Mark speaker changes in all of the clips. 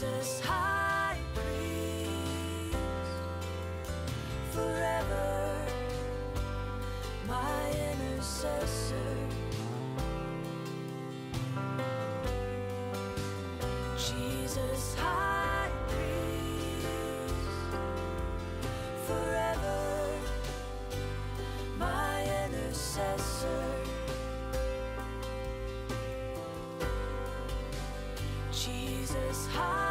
Speaker 1: Jesus, high priest, forever, my intercessor. Jesus, high priest, forever, my intercessor. Jesus, high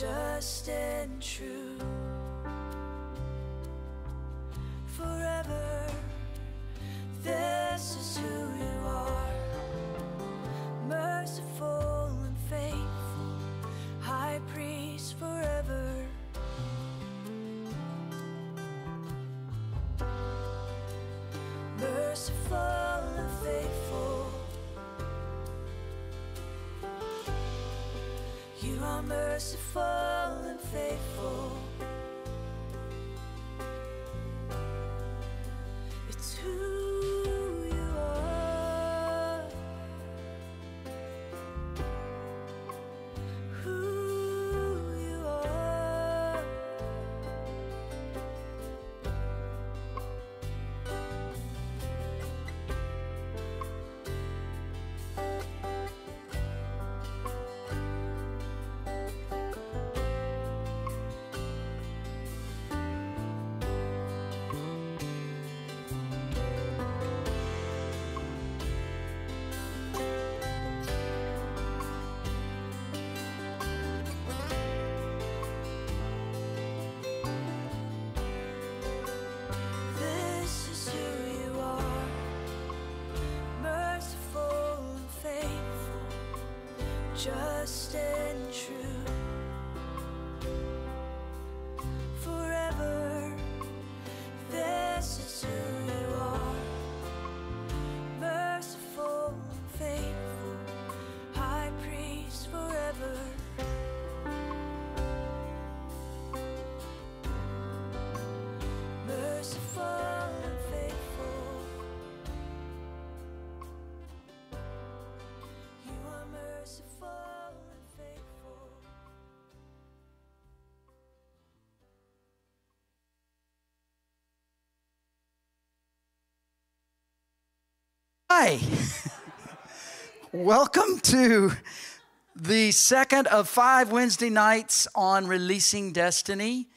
Speaker 1: just and true. Forever, this is who you are, merciful and faithful, high priest forever. merciful merciful just
Speaker 2: Hi. Welcome to the second of five Wednesday nights on Releasing Destiny.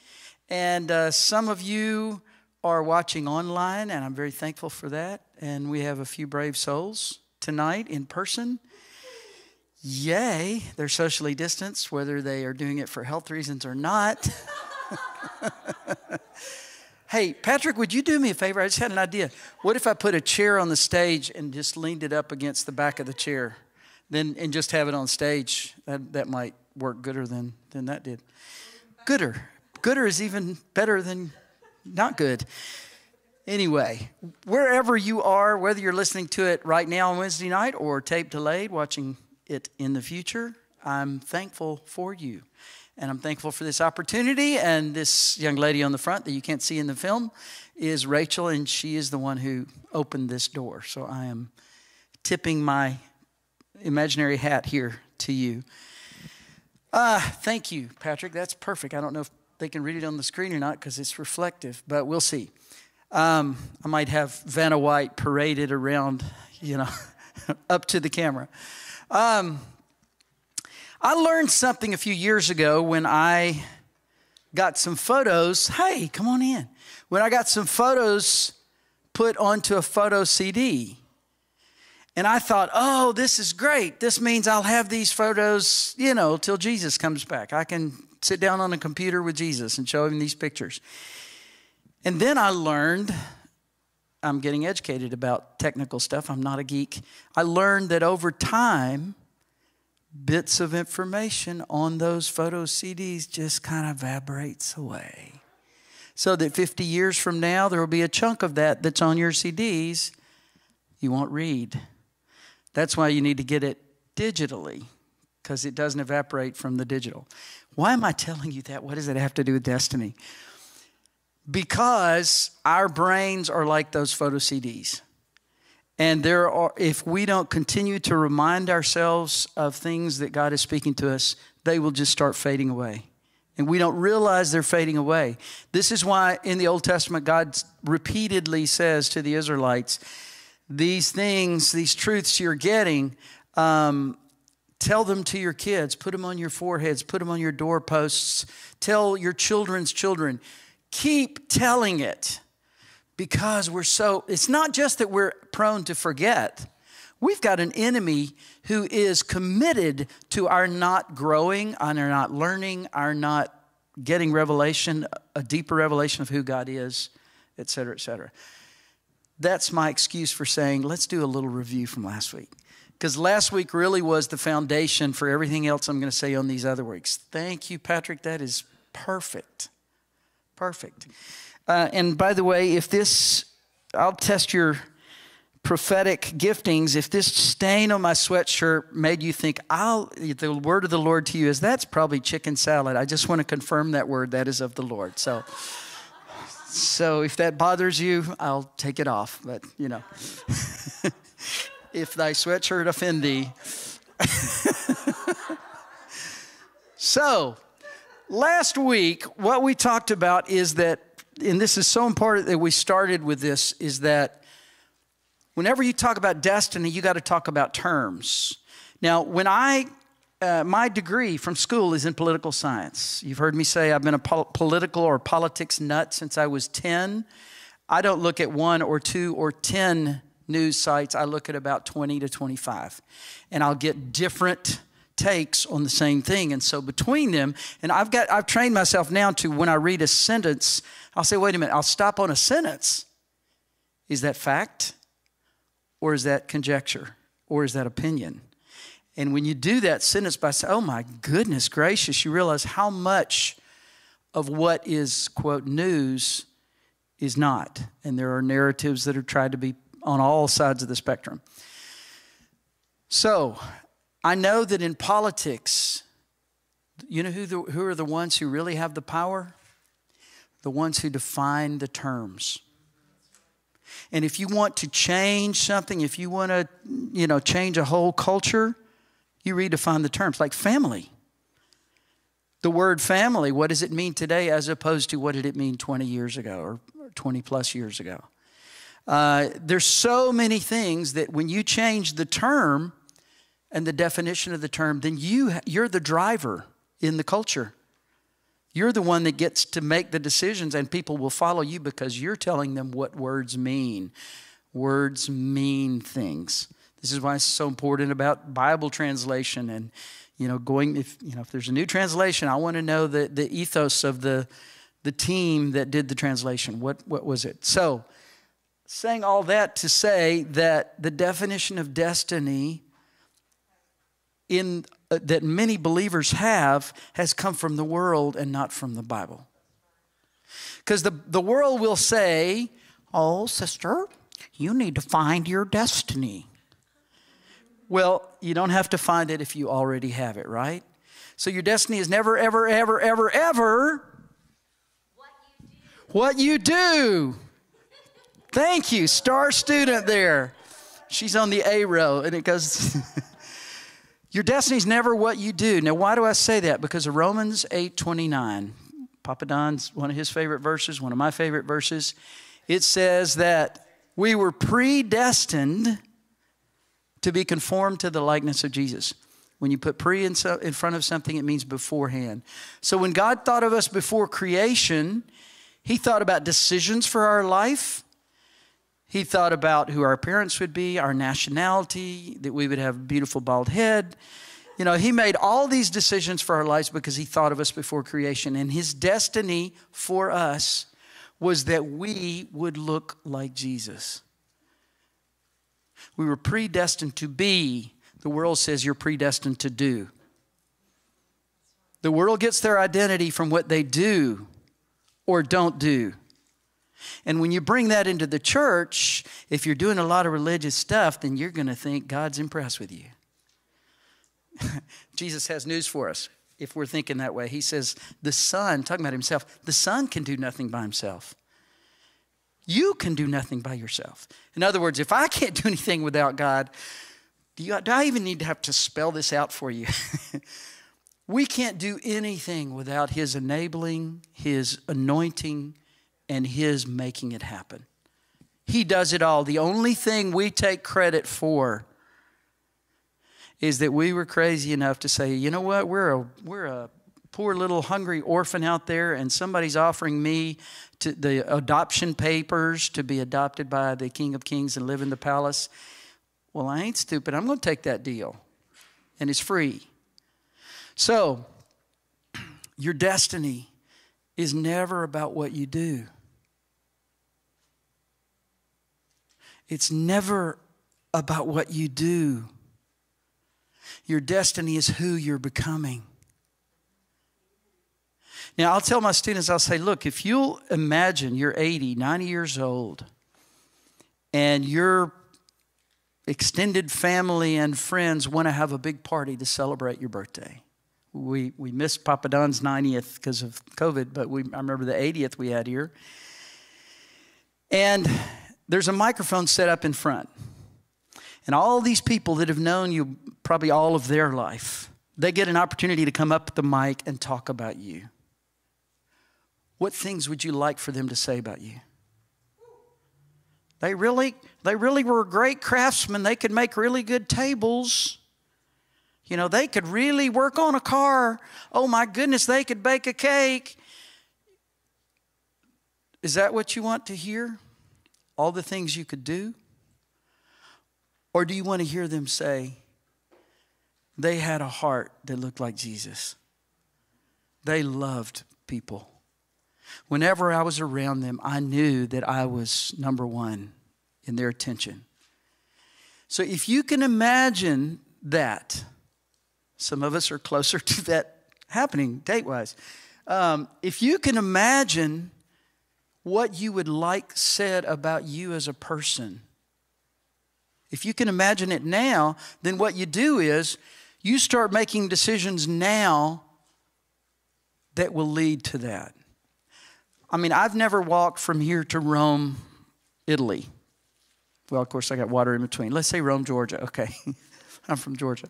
Speaker 2: And uh, some of you are watching online, and I'm very thankful for that. And we have a few brave souls tonight in person. Yay, they're socially distanced, whether they are doing it for health reasons or not. Hey, Patrick, would you do me a favor? I just had an idea. What if I put a chair on the stage and just leaned it up against the back of the chair? Then and just have it on stage. That that might work gooder than than that did. Gooder. Gooder is even better than not good. Anyway, wherever you are, whether you're listening to it right now on Wednesday night or tape delayed, watching it in the future, I'm thankful for you. And I'm thankful for this opportunity. And this young lady on the front that you can't see in the film is Rachel, and she is the one who opened this door. So I am tipping my imaginary hat here to you. Uh, thank you, Patrick. That's perfect. I don't know if they can read it on the screen or not because it's reflective, but we'll see. Um, I might have Vanna White paraded around, you know, up to the camera. Um, I learned something a few years ago when I got some photos. Hey, come on in. When I got some photos put onto a photo CD. And I thought, oh, this is great. This means I'll have these photos, you know, till Jesus comes back. I can sit down on a computer with Jesus and show him these pictures. And then I learned I'm getting educated about technical stuff. I'm not a geek. I learned that over time, bits of information on those photo CDs just kind of evaporates away. So that 50 years from now, there will be a chunk of that that's on your CDs you won't read. That's why you need to get it digitally, because it doesn't evaporate from the digital. Why am I telling you that? What does it have to do with destiny? Because our brains are like those photo CDs. And there are, if we don't continue to remind ourselves of things that God is speaking to us, they will just start fading away. And we don't realize they're fading away. This is why in the Old Testament, God repeatedly says to the Israelites, These things, these truths you're getting, um, tell them to your kids, put them on your foreheads, put them on your doorposts, tell your children's children. Keep telling it because we're so, it's not just that we're prone to forget. We've got an enemy who is committed to our not growing, our not learning, our not getting revelation, a deeper revelation of who God is, et cetera, et cetera. That's my excuse for saying, let's do a little review from last week. Because last week really was the foundation for everything else I'm going to say on these other weeks. Thank you, Patrick. That is perfect. Perfect. Uh, and by the way, if this, I'll test your prophetic giftings. If this stain on my sweatshirt made you think, I'll, the word of the Lord to you is that's probably chicken salad. I just want to confirm that word. That is of the Lord. So, so if that bothers you, I'll take it off. But, you know, if thy sweatshirt offend thee. so, last week, what we talked about is that and this is so important that we started with this, is that whenever you talk about destiny, you got to talk about terms. Now, when I, uh, my degree from school is in political science. You've heard me say I've been a pol- political or politics nut since I was 10. I don't look at one or two or 10 news sites, I look at about 20 to 25. And I'll get different takes on the same thing. And so between them, and I've got I've trained myself now to when I read a sentence, I'll say, wait a minute, I'll stop on a sentence. Is that fact? Or is that conjecture? Or is that opinion? And when you do that sentence by saying, oh my goodness gracious, you realize how much of what is, quote, news is not. And there are narratives that are tried to be on all sides of the spectrum. So, I know that in politics, you know who, the, who are the ones who really have the power? The ones who define the terms. And if you want to change something, if you want to, you know, change a whole culture, you redefine the terms, like family. The word family, what does it mean today as opposed to what did it mean 20 years ago or 20 plus years ago? Uh, there's so many things that when you change the term, and the definition of the term, then you, you're the driver in the culture. You're the one that gets to make the decisions, and people will follow you because you're telling them what words mean. Words mean things. This is why it's so important about Bible translation and you know going if you know if there's a new translation, I want to know the, the ethos of the the team that did the translation. What what was it? So saying all that to say that the definition of destiny in, uh, that many believers have has come from the world and not from the Bible. Because the, the world will say, Oh, sister, you need to find your destiny. Well, you don't have to find it if you already have it, right? So your destiny is never, ever, ever, ever, ever what you do. What you do. Thank you, star student there. She's on the A row, and it goes. Your destiny is never what you do. Now, why do I say that? Because of Romans 8 29. Papa Don's one of his favorite verses, one of my favorite verses. It says that we were predestined to be conformed to the likeness of Jesus. When you put pre in, so, in front of something, it means beforehand. So when God thought of us before creation, He thought about decisions for our life. He thought about who our parents would be, our nationality, that we would have a beautiful bald head. You know, he made all these decisions for our lives because he thought of us before creation. And his destiny for us was that we would look like Jesus. We were predestined to be, the world says you're predestined to do. The world gets their identity from what they do or don't do. And when you bring that into the church, if you're doing a lot of religious stuff, then you're going to think God's impressed with you. Jesus has news for us if we're thinking that way. He says, The Son, talking about Himself, the Son can do nothing by Himself. You can do nothing by yourself. In other words, if I can't do anything without God, do, you, do I even need to have to spell this out for you? we can't do anything without His enabling, His anointing, and His making it happen. He does it all. The only thing we take credit for is that we were crazy enough to say, you know what, we're a, we're a poor little hungry orphan out there, and somebody's offering me to the adoption papers to be adopted by the King of Kings and live in the palace. Well, I ain't stupid. I'm going to take that deal, and it's free. So, your destiny is never about what you do. It's never about what you do. Your destiny is who you're becoming. Now, I'll tell my students, I'll say, look, if you'll imagine you're 80, 90 years old, and your extended family and friends want to have a big party to celebrate your birthday. We, we missed Papa Don's 90th because of COVID, but we, I remember the 80th we had here. And there's a microphone set up in front. And all these people that have known you probably all of their life, they get an opportunity to come up at the mic and talk about you. What things would you like for them to say about you? They really, they really were great craftsmen. They could make really good tables. You know, they could really work on a car. Oh my goodness, they could bake a cake. Is that what you want to hear? All the things you could do? Or do you want to hear them say, they had a heart that looked like Jesus? They loved people. Whenever I was around them, I knew that I was number one in their attention. So if you can imagine that, some of us are closer to that happening date wise. Um, if you can imagine what you would like said about you as a person, if you can imagine it now, then what you do is you start making decisions now that will lead to that. I mean, I've never walked from here to Rome, Italy. Well, of course, I got water in between. Let's say Rome, Georgia. Okay. I'm from Georgia.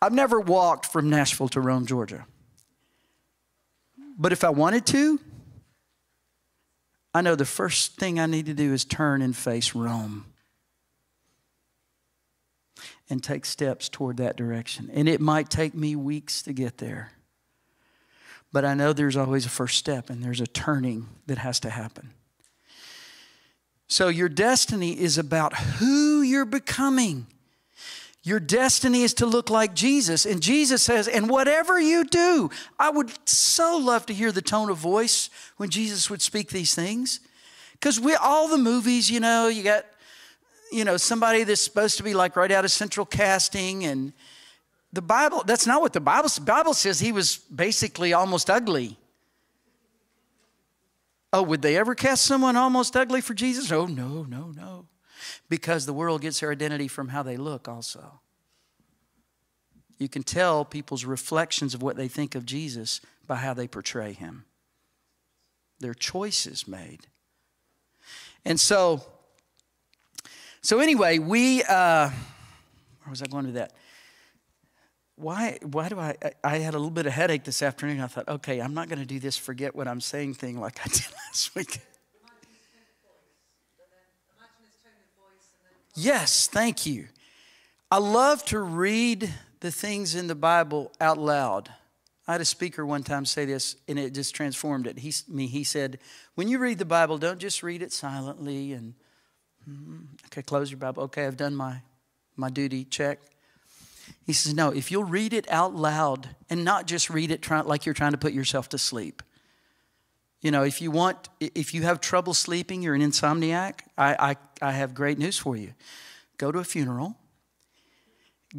Speaker 2: I've never walked from Nashville to Rome, Georgia. But if I wanted to, I know the first thing I need to do is turn and face Rome and take steps toward that direction. And it might take me weeks to get there. But I know there's always a first step and there's a turning that has to happen. So your destiny is about who you're becoming. Your destiny is to look like Jesus. And Jesus says, and whatever you do, I would so love to hear the tone of voice when Jesus would speak these things. Because we all the movies, you know, you got you know, somebody that's supposed to be like right out of central casting. And the Bible, that's not what the Bible says. Bible says he was basically almost ugly. Oh, would they ever cast someone almost ugly for Jesus? Oh, no, no, no. Because the world gets their identity from how they look, also. You can tell people's reflections of what they think of Jesus by how they portray him, their choices made. And so, so anyway, we, uh, where was I going with that? Why, why do I, I had a little bit of headache this afternoon. I thought, okay, I'm not going to do this forget what I'm saying thing like I did last week. Yes, thank you. I love to read the things in the Bible out loud. I had a speaker one time say this, and it just transformed it. He, me, he said, When you read the Bible, don't just read it silently and Mm-hmm. Okay, close your Bible. Okay, I've done my, my duty. Check. He says, No, if you'll read it out loud and not just read it try, like you're trying to put yourself to sleep, You know, if you want, if you have trouble sleeping, you're an insomniac, I, I, I have great news for you. Go to a funeral,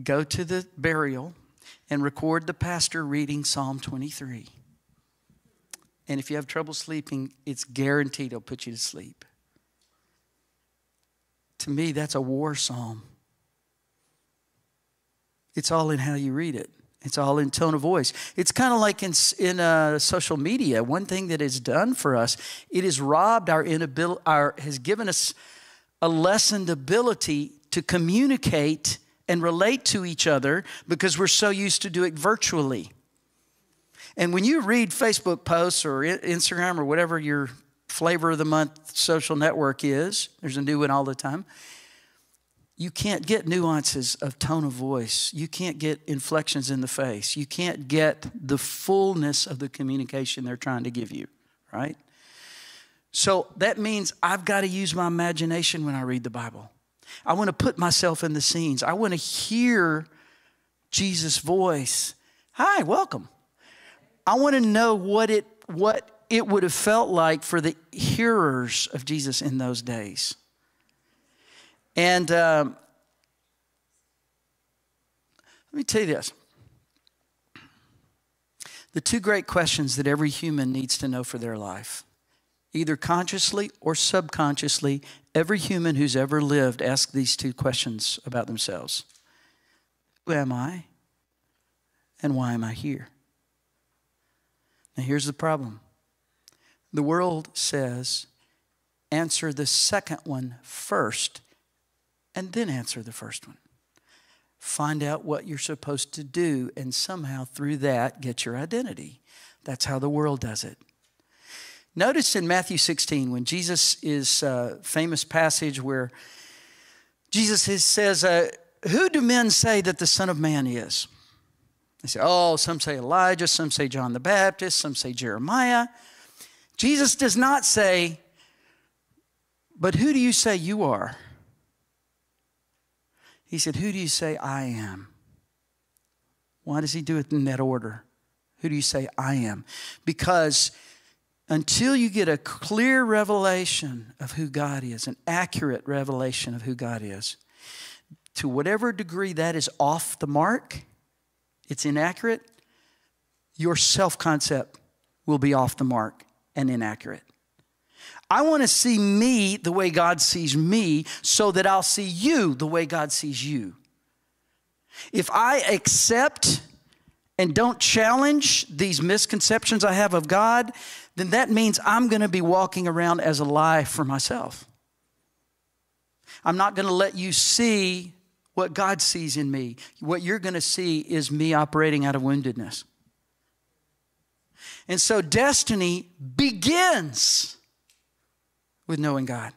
Speaker 2: go to the burial, and record the pastor reading Psalm 23. And if you have trouble sleeping, it's guaranteed it'll put you to sleep. To me, that's a war psalm. It's all in how you read it. It's all in tone of voice. It's kind of like in, in uh, social media. One thing that is done for us, it has robbed our inability, our, has given us a lessened ability to communicate and relate to each other because we're so used to do it virtually. And when you read Facebook posts or Instagram or whatever your flavor of the month social network is, there's a new one all the time you can't get nuances of tone of voice. You can't get inflections in the face. You can't get the fullness of the communication they're trying to give you, right? So that means I've got to use my imagination when I read the Bible. I want to put myself in the scenes. I want to hear Jesus' voice. Hi, welcome. I want to know what it what it would have felt like for the hearers of Jesus in those days. And um, let me tell you this the two great questions that every human needs to know for their life. Either consciously or subconsciously, every human who's ever lived asks these two questions about themselves Who am I? And why am I here? Now, here's the problem the world says answer the second one first and then answer the first one. Find out what you're supposed to do, and somehow through that, get your identity. That's how the world does it. Notice in Matthew 16, when Jesus is uh, famous passage where Jesus says, uh, Who do men say that the Son of Man is? They say, Oh, some say Elijah, some say John the Baptist, some say Jeremiah. Jesus does not say, But who do you say you are? He said, Who do you say I am? Why does he do it in that order? Who do you say I am? Because until you get a clear revelation of who God is, an accurate revelation of who God is, to whatever degree that is off the mark, it's inaccurate, your self concept will be off the mark and inaccurate. I want to see me the way God sees me so that I'll see you the way God sees you. If I accept and don't challenge these misconceptions I have of God, then that means I'm going to be walking around as a lie for myself. I'm not going to let you see what God sees in me. What you're going to see is me operating out of woundedness. And so destiny begins with knowing God.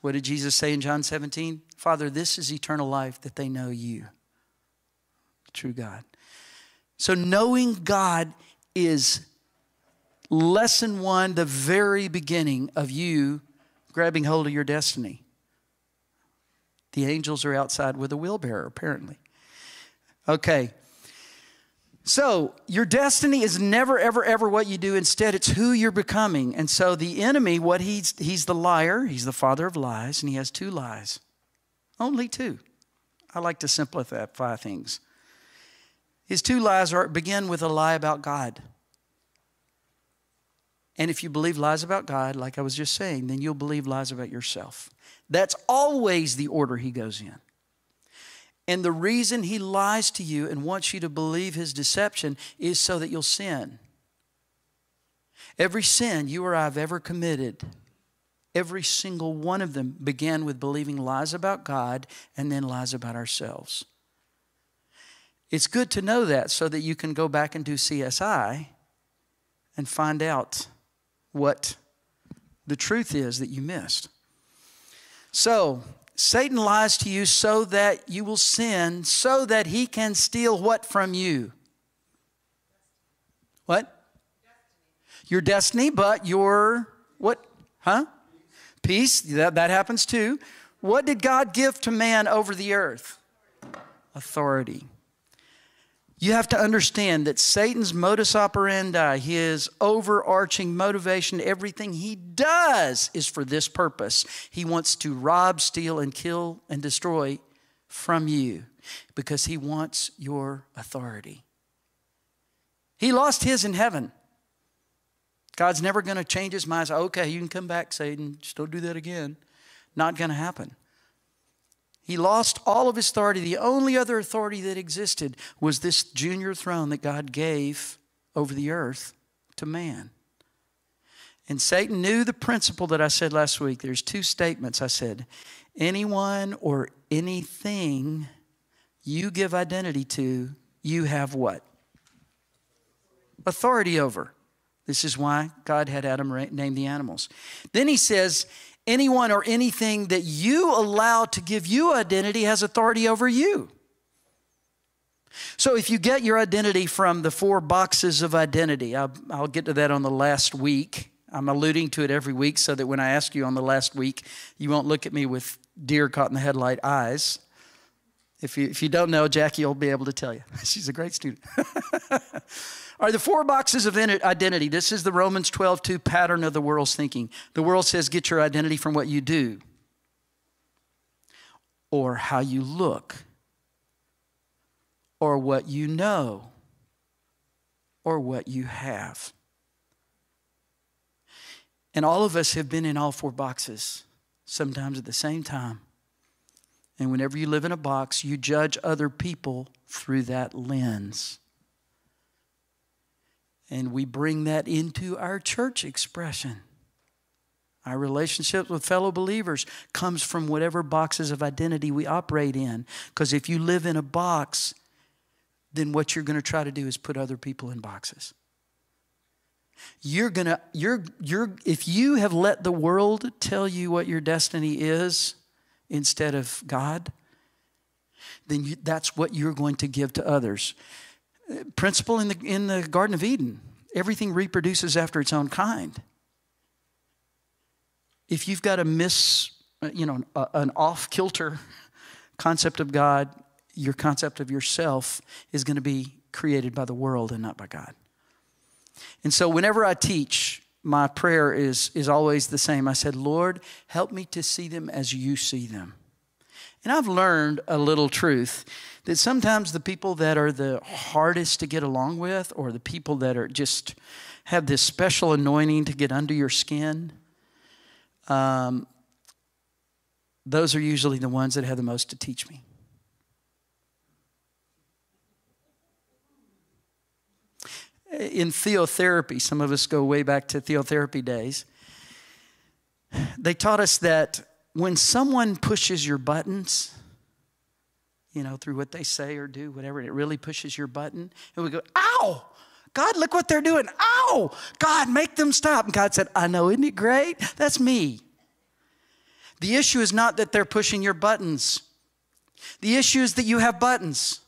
Speaker 2: What did Jesus say in John 17? Father, this is eternal life that they know you, true God. So, knowing God is lesson one, the very beginning of you grabbing hold of your destiny. The angels are outside with a wheelbarrow, apparently. Okay, so, your destiny is never, ever, ever what you do. Instead, it's who you're becoming. And so, the enemy, what he's, he's the liar, he's the father of lies, and he has two lies. Only two. I like to simplify things. His two lies are, begin with a lie about God. And if you believe lies about God, like I was just saying, then you'll believe lies about yourself. That's always the order he goes in. And the reason he lies to you and wants you to believe his deception is so that you'll sin. Every sin you or I have ever committed, every single one of them began with believing lies about God and then lies about ourselves. It's good to know that so that you can go back and do CSI and find out what the truth is that you missed. So, Satan lies to you so that you will sin, so that he can steal what from you? What? Destiny. Your destiny, but your what? Huh? Peace. That, that happens too. What did God give to man over the earth? Authority. You have to understand that Satan's modus operandi, his overarching motivation, everything he does is for this purpose. He wants to rob, steal, and kill and destroy from you because he wants your authority. He lost his in heaven. God's never going to change his mind. Okay, you can come back, Satan. Just don't do that again. Not going to happen. He lost all of his authority. The only other authority that existed was this junior throne that God gave over the earth to man. And Satan knew the principle that I said last week. There's two statements I said anyone or anything you give identity to, you have what? Authority over. This is why God had Adam name the animals. Then he says, anyone or anything that you allow to give you identity has authority over you. So if you get your identity from the four boxes of identity, I'll, I'll, get to that on the last week. I'm alluding to it every week so that when I ask you on the last week, you won't look at me with deer caught in the headlight eyes. If you, if you don't know, Jackie will be able to tell you. She's a great student. are the four boxes of identity. This is the Romans 12 2 pattern of the world's thinking. The world says get your identity from what you do or how you look or what you know or what you have. And all of us have been in all four boxes, sometimes at the same time. And whenever you live in a box, you judge other people through that lens. And we bring that into our church expression. Our relationships with fellow believers comes from whatever boxes of identity we operate in. Because if you live in a box, then what you're going to try to do is put other people in boxes. You're going to, you're, you're, if you have let the world tell you what your destiny is instead of God, then you, that's what you're going to give to others principle in the, in the Garden of Eden everything reproduces after its own kind. If you've got a miss, uh, you know, an off kilter concept of God, your concept of yourself is going to be created by the world and not by God. And so, whenever I teach, my prayer is, is always the same. I said, Lord, help me to see them as you see them. And I've learned a little truth that sometimes the people that are the hardest to get along with, or the people that are just have this special anointing to get under your skin, um, those are usually the ones that have the most to teach me. In theotherapy, some of us go way back to theotherapy days. They taught us that when someone pushes your buttons, you know, through what they say or do, whatever, and it really pushes your button, and we go, ow! God, look what they're doing. Ow! God, make them stop. And God said, I know, isn't it great? That's me. The issue is not that they're pushing your buttons, the issue is that you have buttons.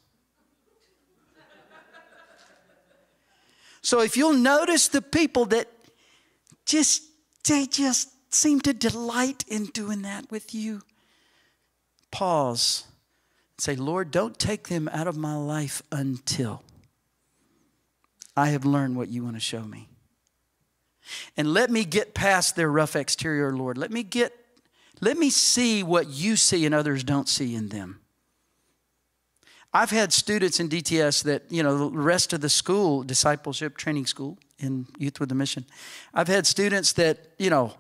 Speaker 2: So if you'll notice the people that just, they just seem to delight in doing that with you. Pause. Say, Lord, don't take them out of my life until I have learned what you want to show me. And let me get past their rough exterior, Lord. Let me get let me see what you see and others don't see in them. I've had students in DTS that, you know, the rest of the school, discipleship training school in Youth with a Mission, I've had students that, you know,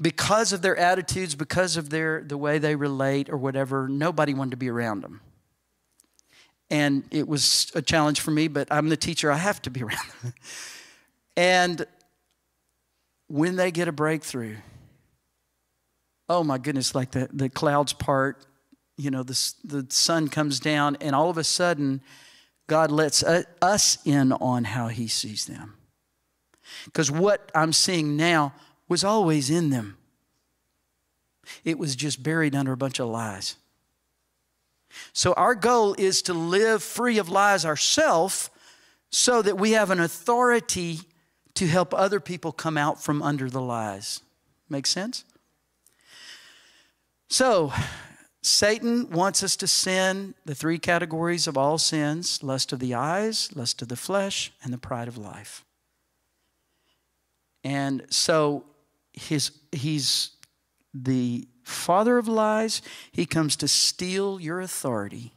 Speaker 2: because of their attitudes, because of their the way they relate or whatever, nobody wanted to be around them. And it was a challenge for me, but I'm the teacher, I have to be around them. and when they get a breakthrough, oh my goodness, like the, the clouds part, you know, the, the sun comes down, and all of a sudden, God lets us in on how He sees them. Because what I'm seeing now, was always in them. It was just buried under a bunch of lies. So, our goal is to live free of lies ourselves so that we have an authority to help other people come out from under the lies. Make sense? So, Satan wants us to sin the three categories of all sins lust of the eyes, lust of the flesh, and the pride of life. And so his, he's the father of lies. He comes to steal your authority.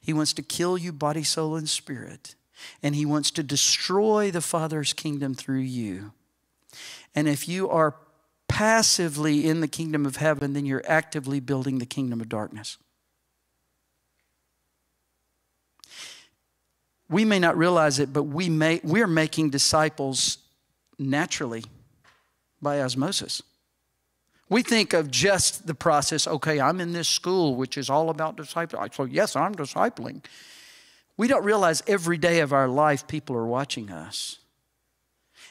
Speaker 2: He wants to kill you, body, soul, and spirit. And he wants to destroy the Father's kingdom through you. And if you are passively in the kingdom of heaven, then you're actively building the kingdom of darkness. We may not realize it, but we may, we're making disciples naturally by osmosis. We think of just the process, okay, I'm in this school, which is all about discipling. So, yes, I'm discipling. We don't realize every day of our life people are watching us.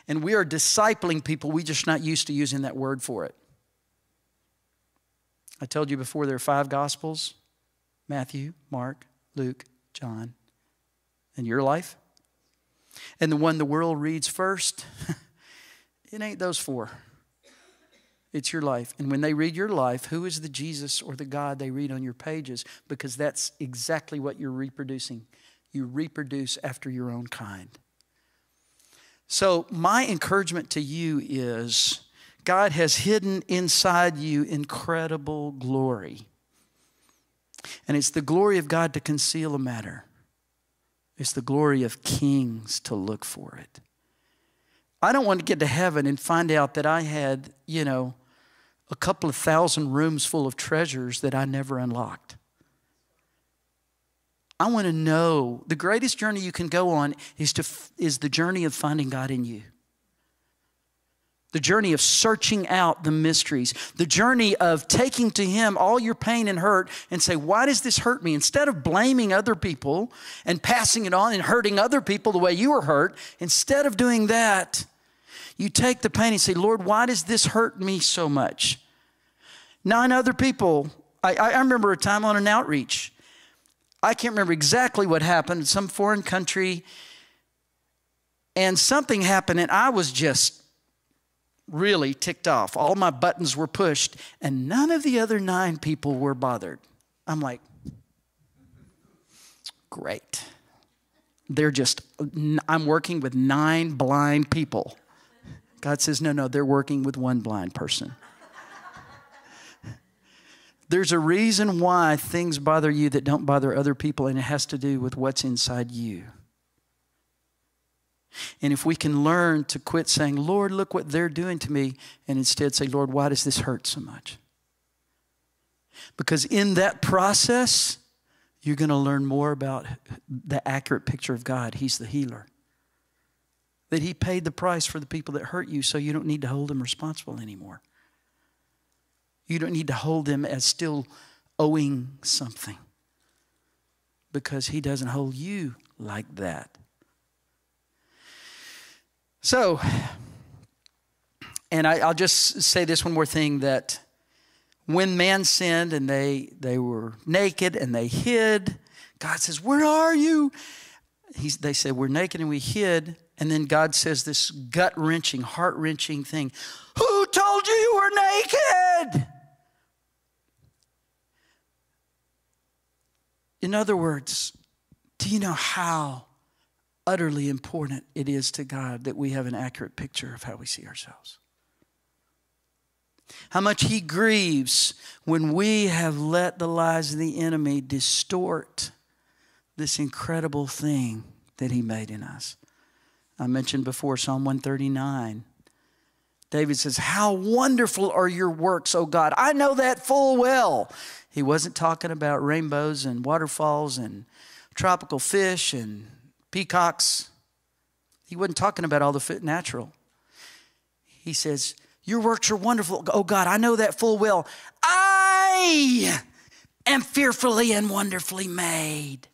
Speaker 2: And we are discipling people, we're just not used to using that word for it. I told you before there are five Gospels Matthew, Mark, Luke, John. And your life? And the one the world reads first, it ain't those four. It's your life. And when they read your life, who is the Jesus or the God they read on your pages? Because that's exactly what you're reproducing. You reproduce after your own kind. So, my encouragement to you is God has hidden inside you incredible glory. And it's the glory of God to conceal a matter, it's the glory of kings to look for it. I don't want to get to heaven and find out that I had, you know, a couple of thousand rooms full of treasures that I never unlocked. I want to know the greatest journey you can go on is, to, is the journey of finding God in you. The journey of searching out the mysteries, the journey of taking to Him all your pain and hurt and say, Why does this hurt me? Instead of blaming other people and passing it on and hurting other people the way you were hurt, instead of doing that, you take the pain and say, Lord, why does this hurt me so much? Nine other people, I, I remember a time on an outreach I can't remember exactly what happened in some foreign country. And something happened, and I was just really ticked off. All my buttons were pushed, and none of the other nine people were bothered. I'm like, great. They're just, I'm working with nine blind people. God says, no, no, they're working with one blind person. There's a reason why things bother you that don't bother other people, and it has to do with what's inside you. And if we can learn to quit saying, Lord, look what they're doing to me, and instead say, Lord, why does this hurt so much? Because in that process, you're going to learn more about the accurate picture of God. He's the healer. That He paid the price for the people that hurt you, so you don't need to hold them responsible anymore. You don't need to hold them as still owing something because He doesn't hold you like that. So, and I, will just say this one more thing that when man sinned and they, they were naked and they hid, God says, Where are you? He's, they said, We're naked and we hid. And then God says this gut wrenching, heart wrenching thing Who told you you were naked? In other words, do you know how utterly important it is to God that we have an accurate picture of how we see ourselves? How much He grieves when we have let the lies of the enemy distort this incredible thing that He made in us. I mentioned before Psalm 139. David says, How wonderful are your works, O God! I know that full well. He wasn't talking about rainbows and waterfalls and tropical fish and peacocks. He wasn't talking about all the fit natural. He says, Your works are wonderful. Oh God, I know that full well. I am fearfully and wonderfully made.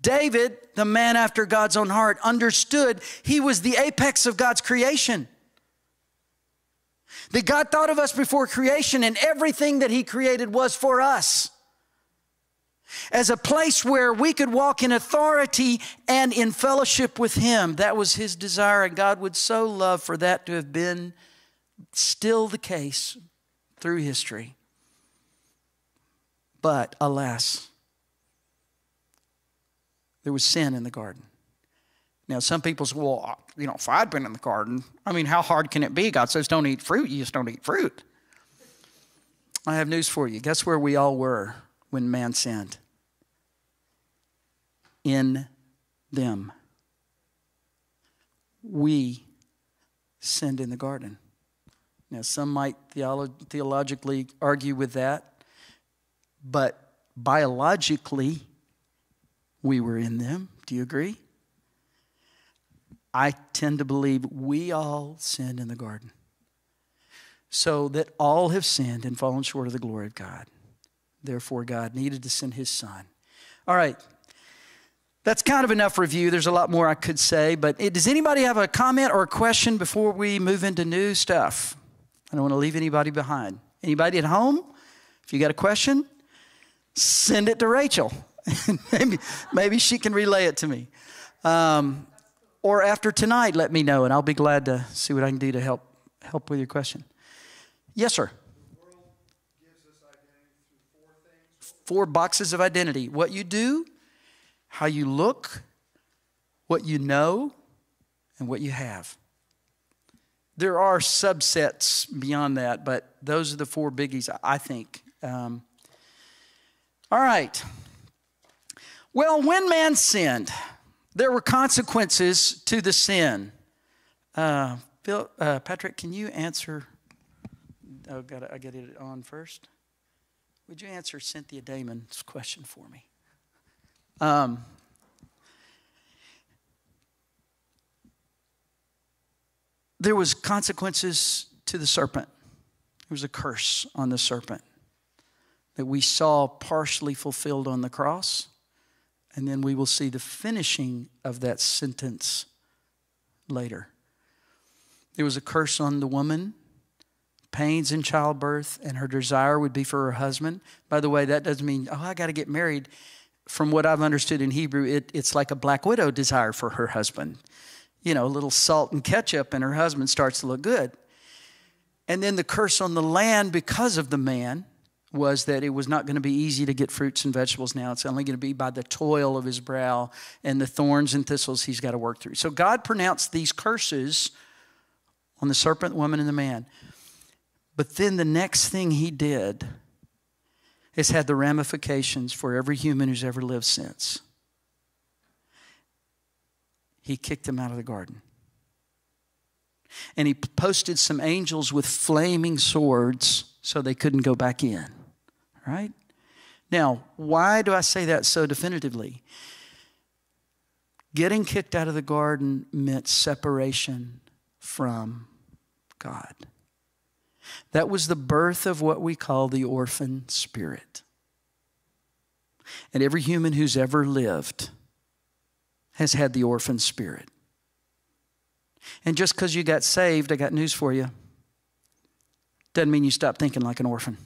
Speaker 2: David, the man after God's own heart, understood he was the apex of God's creation. That God thought of us before creation, and everything that He created was for us. As a place where we could walk in authority and in fellowship with Him. That was His desire, and God would so love for that to have been still the case through history. But alas, there was sin in the garden. Now, some people say, well, you know, if I'd been in the garden, I mean, how hard can it be? God says, don't eat fruit. You just don't eat fruit. I have news for you. Guess where we all were when man sinned? In them. We sinned in the garden. Now, some might theolo- theologically argue with that, but biologically, we were in them. Do you agree? I tend to believe we all sinned in the garden. So that all have sinned and fallen short of the glory of God. Therefore, God needed to send his son. All right. That's kind of enough review. There's a lot more I could say, but does anybody have a comment or a question before we move into new stuff? I don't want to leave anybody behind. Anybody at home? If you got a question, send it to Rachel. maybe, maybe she can relay it to me. Um, or after tonight, let me know, and I'll be glad to see what I can do to help help with your question. Yes, sir. Four boxes of identity. What you do, how you look, what you know, and what you have. There are subsets beyond that, but those are the four biggies, I think. Um, all right. Well, when man sinned, there were consequences to the sin. Uh, uh, Patrick, can you answer? Oh, got I get it on first. Would you answer Cynthia Damon's question for me? Um, there was consequences to the serpent. There was a curse on the serpent that we saw partially fulfilled on the cross and then we will see the finishing of that sentence later. There was a curse on the woman, pains in childbirth, and her desire would be for her husband. By the way, that doesn't mean, oh, I got to get married. From what I've understood in Hebrew, it, it's like a black widow desire for her husband. You know, a little salt and ketchup, and her husband starts to look good. And then the curse on the land because of the man was that it was not going to be easy to get fruits and vegetables now. It's only going to be by the toil of his brow and the thorns and thistles he's got to work through. So God pronounced these curses on the serpent, woman, and the man. But then the next thing he did has had the ramifications for every human who's ever lived since. He kicked them out of the garden. And he posted some angels with flaming swords so they couldn't go back in right? Now, why do I say that so definitively? Getting kicked out of the garden meant separation from God. That was the birth of what we call the orphan spirit. And every human who's ever lived has had the orphan spirit. And just because you got saved, I got news for you. Doesn't mean you stop thinking like an orphan.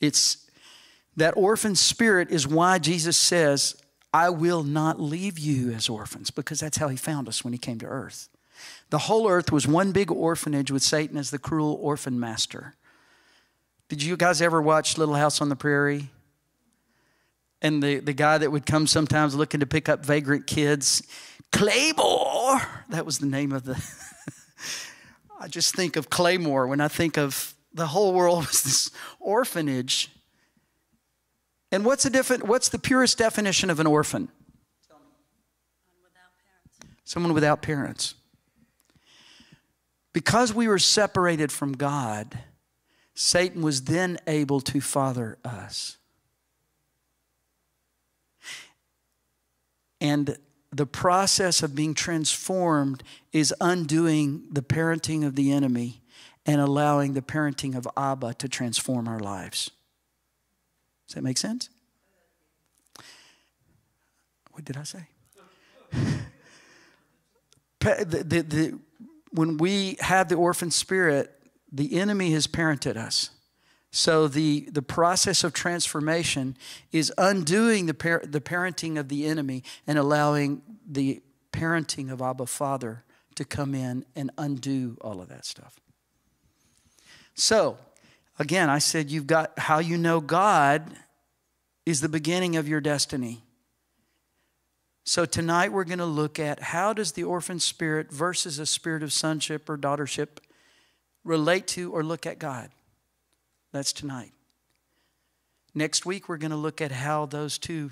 Speaker 2: It's that orphan spirit is why Jesus says, I will not leave you as orphans, because that's how he found us when he came to earth. The whole earth was one big orphanage with Satan as the cruel orphan master. Did you guys ever watch Little House on the Prairie? And the, the guy that would come sometimes looking to pick up vagrant kids, Claymore, that was the name of the. I just think of Claymore when I think of the whole world was this orphanage. And what's the different, what's the purest definition of an orphan? Someone without parents. Because we were separated from God, Satan was then able to father us. And the process of being transformed is undoing the parenting of the enemy and allowing the parenting of Abba to transform our lives. Does that make sense? What did I say? the, the, the, when we have the orphan spirit, the enemy has parented us. So the, the process of transformation is undoing the, par- the parenting of the enemy and allowing the parenting of Abba Father to come in and undo all of that stuff. So, Again, I said you've got how you know God is the beginning of your destiny. So tonight we're going to look at how does the orphan spirit versus a spirit of sonship or daughtership relate to or look at God. That's tonight. Next week we're going to look at how those two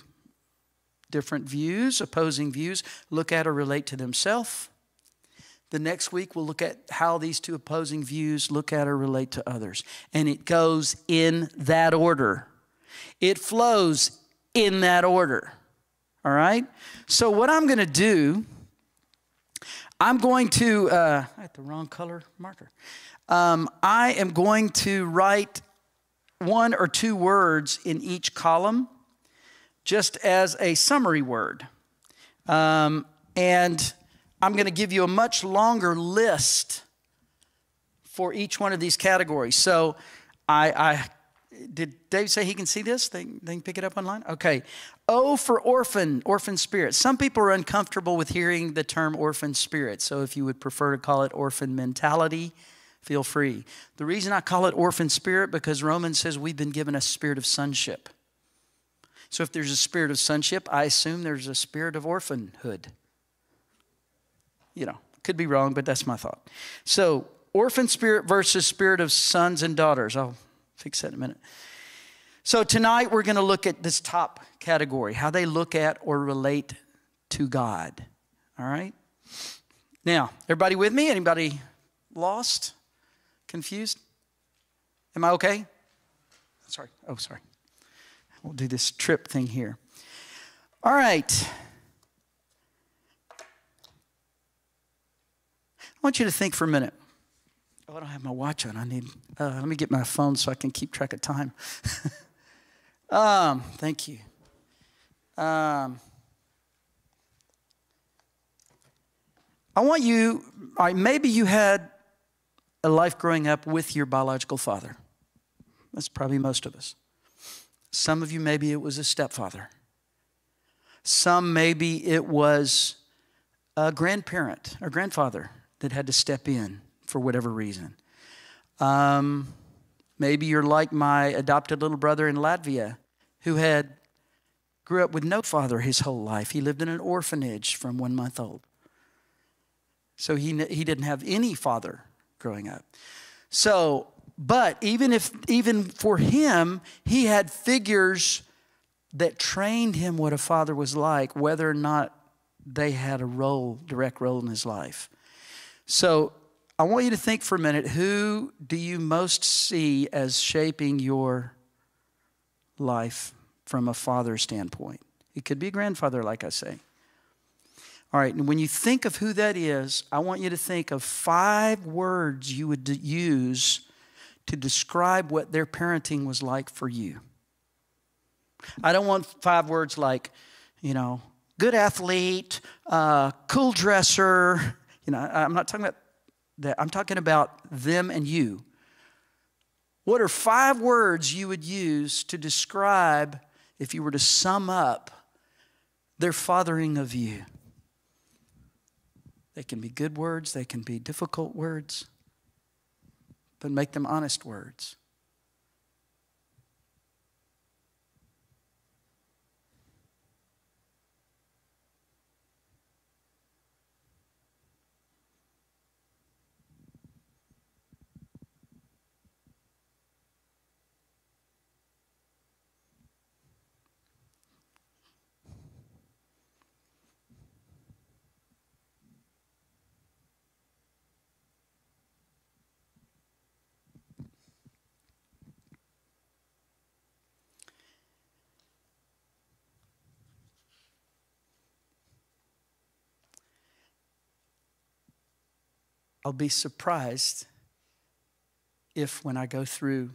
Speaker 2: different views, opposing views, look at or relate to themselves. The next week, we'll look at how these two opposing views look at or relate to others. And it goes in that order, it flows in that order. All right? So, what I'm going to do, I'm going to, uh, I had the wrong color marker. Um, I am going to write one or two words in each column just as a summary word. Um, and I'm going to give you a much longer list for each one of these categories. So I, I did Dave say he can see this? They, they can pick it up online? Okay. O for orphan, orphan spirit. Some people are uncomfortable with hearing the term orphan spirit. So if you would prefer to call it orphan mentality, feel free. The reason I call it orphan spirit because Romans says we've been given a spirit of sonship. So if there's a spirit of sonship, I assume there's a spirit of orphanhood you know, could be wrong, but that's my thought. So, orphan spirit versus spirit of sons and daughters. I'll fix that in a minute. So, tonight we're going to look at this top category how they look at or relate to God. All right? Now, everybody with me? Anybody lost? Confused? Am I okay? Sorry. Oh, sorry. We'll do this trip thing here. All right. I want you to think for a minute. Oh, I don't have my watch on. I need, uh, let me get my phone so I can keep track of time. um, thank you. Um, I want you, maybe you had a life growing up with your biological father. That's probably most of us. Some of you, maybe it was a stepfather. Some, maybe it was a grandparent or grandfather that had to step in for whatever reason. Um, maybe you're like my adopted little brother in Latvia who had grew up with no father his whole life. He lived in an orphanage from one month old. So he, he didn't have any father growing up. So, but even if, even for him, he had figures that trained him what a father was like, whether or not they had a role, direct role in his life. So I want you to think for a minute who do you most see as shaping your life from a father's standpoint? It could be a grandfather, like I say. All right, and when you think of who that is, I want you to think of five words you would use to describe what their parenting was like for you. I don't want five words like, you know, good athlete, uh, cool dresser, you know, I'm not talking about that. I'm talking about them and you. What are five words you would use to describe, if you were to sum up, their fathering of you? They can be good words, they can be difficult words, but make them honest words. I'll be surprised if, when I go through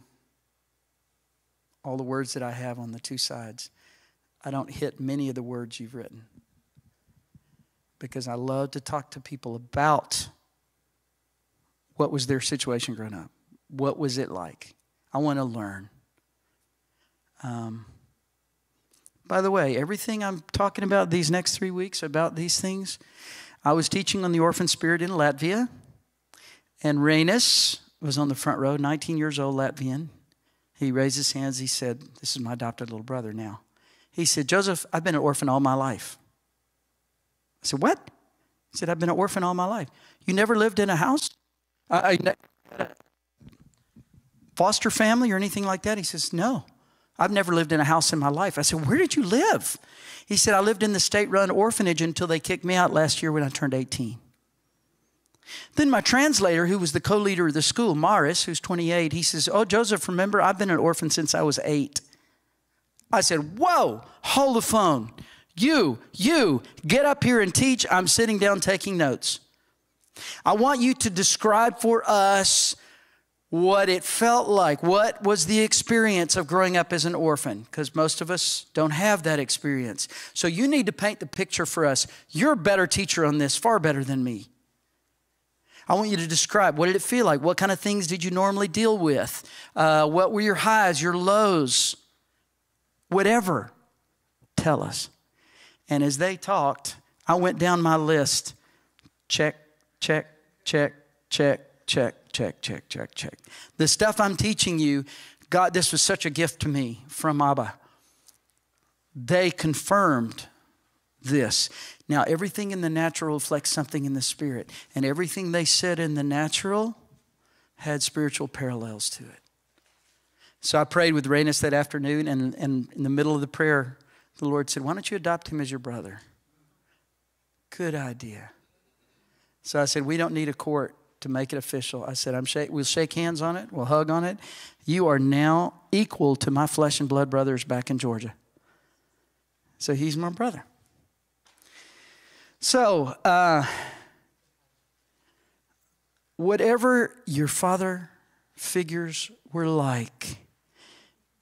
Speaker 2: all the words that I have on the two sides, I don't hit many of the words you've written. Because I love to talk to people about what was their situation growing up. What was it like? I want to learn. Um, by the way, everything I'm talking about these next three weeks about these things, I was teaching on the orphan spirit in Latvia. And Rainis was on the front row, 19 years old, Latvian. He raised his hands. He said, This is my adopted little brother now. He said, Joseph, I've been an orphan all my life. I said, What? He said, I've been an orphan all my life. You never lived in a house? I, I, foster family or anything like that? He says, No. I've never lived in a house in my life. I said, Where did you live? He said, I lived in the state run orphanage until they kicked me out last year when I turned 18. Then my translator, who was the co leader of the school, Morris, who's 28, he says, Oh, Joseph, remember, I've been an orphan since I was eight. I said, Whoa, hold the phone. You, you, get up here and teach. I'm sitting down taking notes. I want you to describe for us what it felt like. What was the experience of growing up as an orphan? Because most of us don't have that experience. So you need to paint the picture for us. You're a better teacher on this, far better than me. I want you to describe what did it feel like? What kind of things did you normally deal with? Uh, what were your highs, your lows? Whatever. Tell us. And as they talked, I went down my list check, check, check, check, check, check, check, check, check. The stuff I'm teaching you, God, this was such a gift to me from Abba. They confirmed this. Now, everything in the natural reflects something in the spirit, and everything they said in the natural had spiritual parallels to it. So I prayed with Rainis that afternoon, and, and in the middle of the prayer, the Lord said, Why don't you adopt him as your brother? Good idea. So I said, We don't need a court to make it official. I said, I'm shake, We'll shake hands on it, we'll hug on it. You are now equal to my flesh and blood brothers back in Georgia. So he's my brother. So, uh, whatever your father figures were like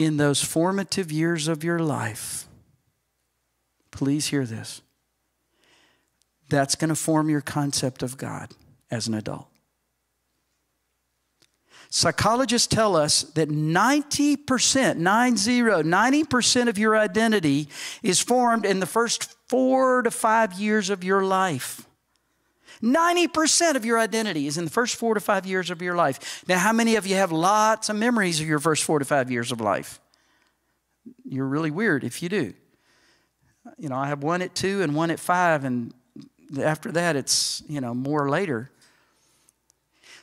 Speaker 2: in those formative years of your life, please hear this. That's going to form your concept of God as an adult. Psychologists tell us that 90%, 90, 90% of your identity is formed in the first four to five years of your life. 90% of your identity is in the first four to five years of your life. Now, how many of you have lots of memories of your first four to five years of life? You're really weird if you do. You know, I have one at two and one at five, and after that, it's, you know, more later.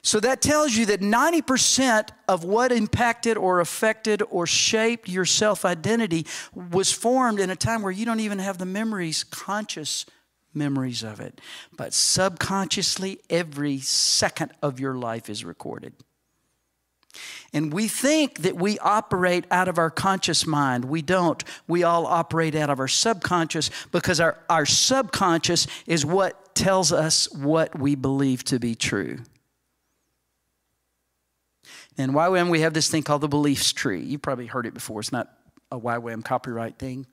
Speaker 2: So that tells you that 90% of what impacted or affected or shaped your self identity was formed in a time where you don't even have the memories, conscious memories of it. But subconsciously, every second of your life is recorded. And we think that we operate out of our conscious mind. We don't. We all operate out of our subconscious because our, our subconscious is what tells us what we believe to be true. And YWAM, we have this thing called the beliefs tree. You've probably heard it before. It's not a YWAM copyright thing.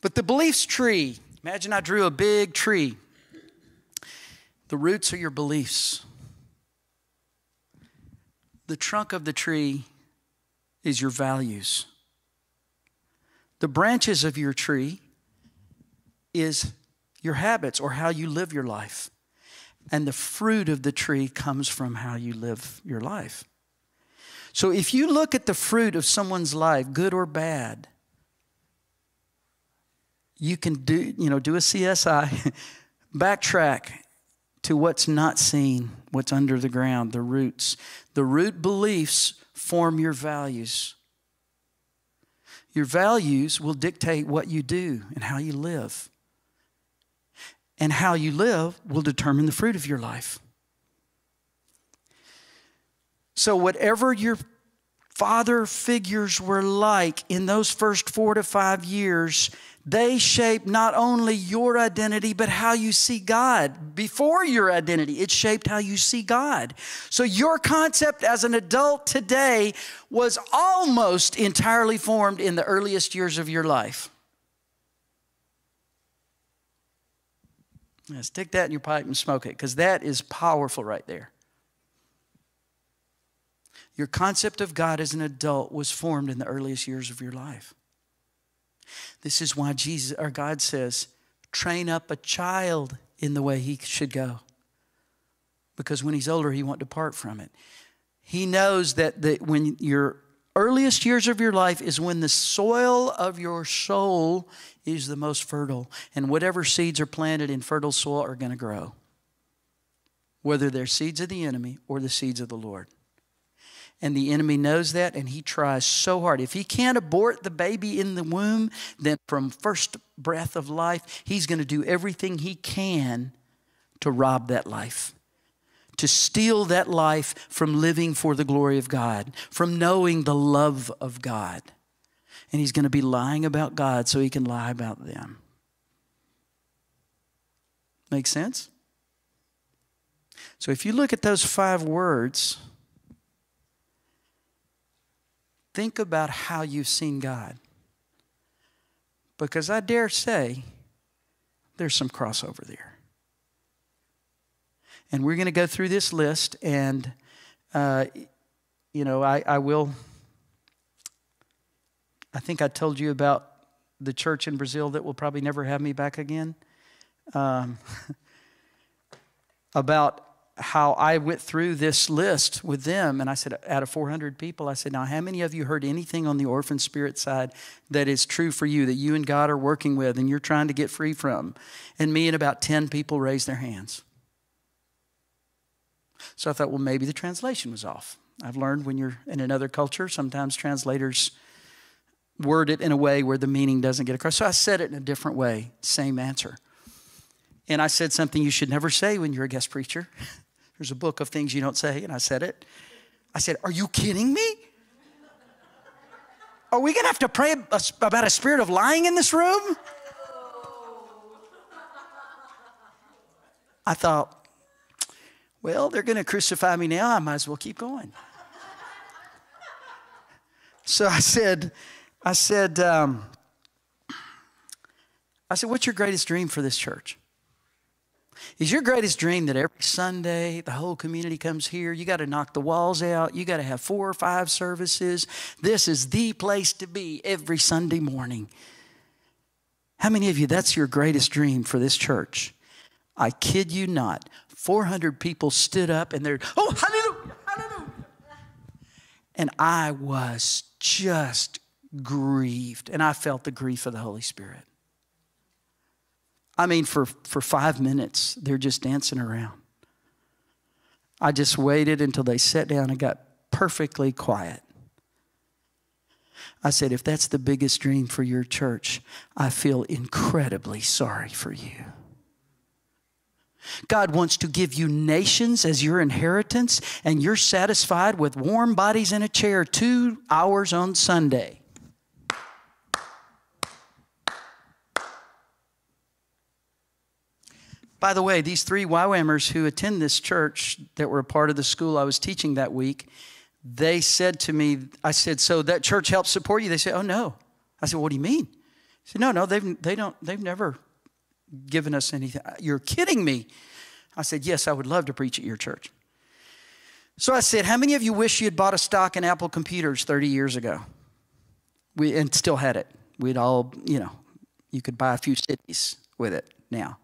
Speaker 2: But the beliefs tree, imagine I drew a big tree. The roots are your beliefs. The trunk of the tree is your values. The branches of your tree is your habits or how you live your life. And the fruit of the tree comes from how you live your life. So if you look at the fruit of someone's life, good or bad, you can do, you know, do a CSI, backtrack to what's not seen, what's under the ground, the roots. The root beliefs form your values. Your values will dictate what you do and how you live. And how you live will determine the fruit of your life. So, whatever your father figures were like in those first four to five years, they shape not only your identity, but how you see God. Before your identity, it shaped how you see God. So, your concept as an adult today was almost entirely formed in the earliest years of your life. Now, stick that in your pipe and smoke it, because that is powerful right there. Your concept of God as an adult was formed in the earliest years of your life. This is why Jesus or God says, train up a child in the way he should go. Because when he's older, he won't depart from it. He knows that the, when you're earliest years of your life is when the soil of your soul is the most fertile. And whatever seeds are planted in fertile soil are going to grow, whether they're seeds of the enemy or the seeds of the Lord. And the enemy knows that, and he tries so hard. If he can't abort the baby in the womb, then from first breath of life, he's going to do everything he can to rob that life to steal that life from living for the glory of God, from knowing the love of God. And he's going to be lying about God so he can lie about them. Make sense? So if you look at those five words, think about how you've seen God. Because I dare say there's some crossover there. And we're going to go through this list, and, uh, you know, I, I will. I think I told you about the church in Brazil that will probably never have me back again. Um, about how I went through this list with them, and I said, out of 400 people, I said, now how many of you heard anything on the orphan spirit side that is true for you, that you and God are working with and you're trying to get free from? And me and about 10 people raised their hands. So I thought, well, maybe the translation was off. I've learned when you're in another culture, sometimes translators word it in a way where the meaning doesn't get across. So I said it in a different way, same answer. And I said something you should never say when you're a guest preacher. There's a book of things you don't say, and I said it. I said, Are you kidding me? Are we going to have to pray about a spirit of lying in this room? I thought, well, they're going to crucify me now. I might as well keep going. so I said, I said, um, I said, what's your greatest dream for this church? Is your greatest dream that every Sunday the whole community comes here? You got to knock the walls out. You got to have four or five services. This is the place to be every Sunday morning. How many of you, that's your greatest dream for this church? I kid you not. 400 people stood up and they're, oh, hallelujah, hallelujah. And I was just grieved, and I felt the grief of the Holy Spirit. I mean, for, for five minutes, they're just dancing around. I just waited until they sat down and got perfectly quiet. I said, if that's the biggest dream for your church, I feel incredibly sorry for you. God wants to give you nations as your inheritance, and you're satisfied with warm bodies in a chair two hours on Sunday. By the way, these three YWAMers who attend this church that were a part of the school I was teaching that week, they said to me, I said, so that church helps support you? They said, oh no. I said, what do you mean? He said, no, no, they've, they don't, they've never given us anything. You're kidding me. I said, Yes, I would love to preach at your church. So I said, How many of you wish you had bought a stock in Apple computers 30 years ago? We, and still had it. We'd all, you know, you could buy a few cities with it now.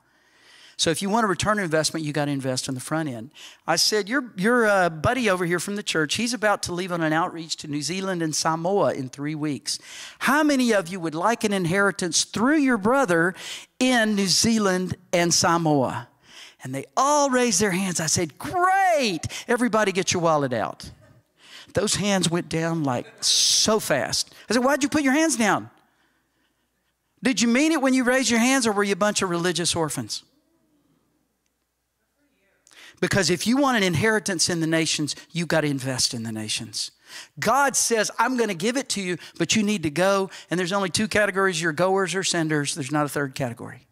Speaker 2: So if you want a return on investment, you got to invest on the front end. I said, your, your uh, buddy over here from the church, he's about to leave on an outreach to New Zealand and Samoa in three weeks. How many of you would like an inheritance through your brother in New Zealand and Samoa? And they all raised their hands. I said, Great! Everybody get your wallet out. Those hands went down like so fast. I said, Why'd you put your hands down? Did you mean it when you raised your hands, or were you a bunch of religious orphans? Because if you want an inheritance in the nations, you got to invest in the nations. God says, I'm going to give it to you, but you need to go. And there's only two categories you're goers or senders. There's not a third category.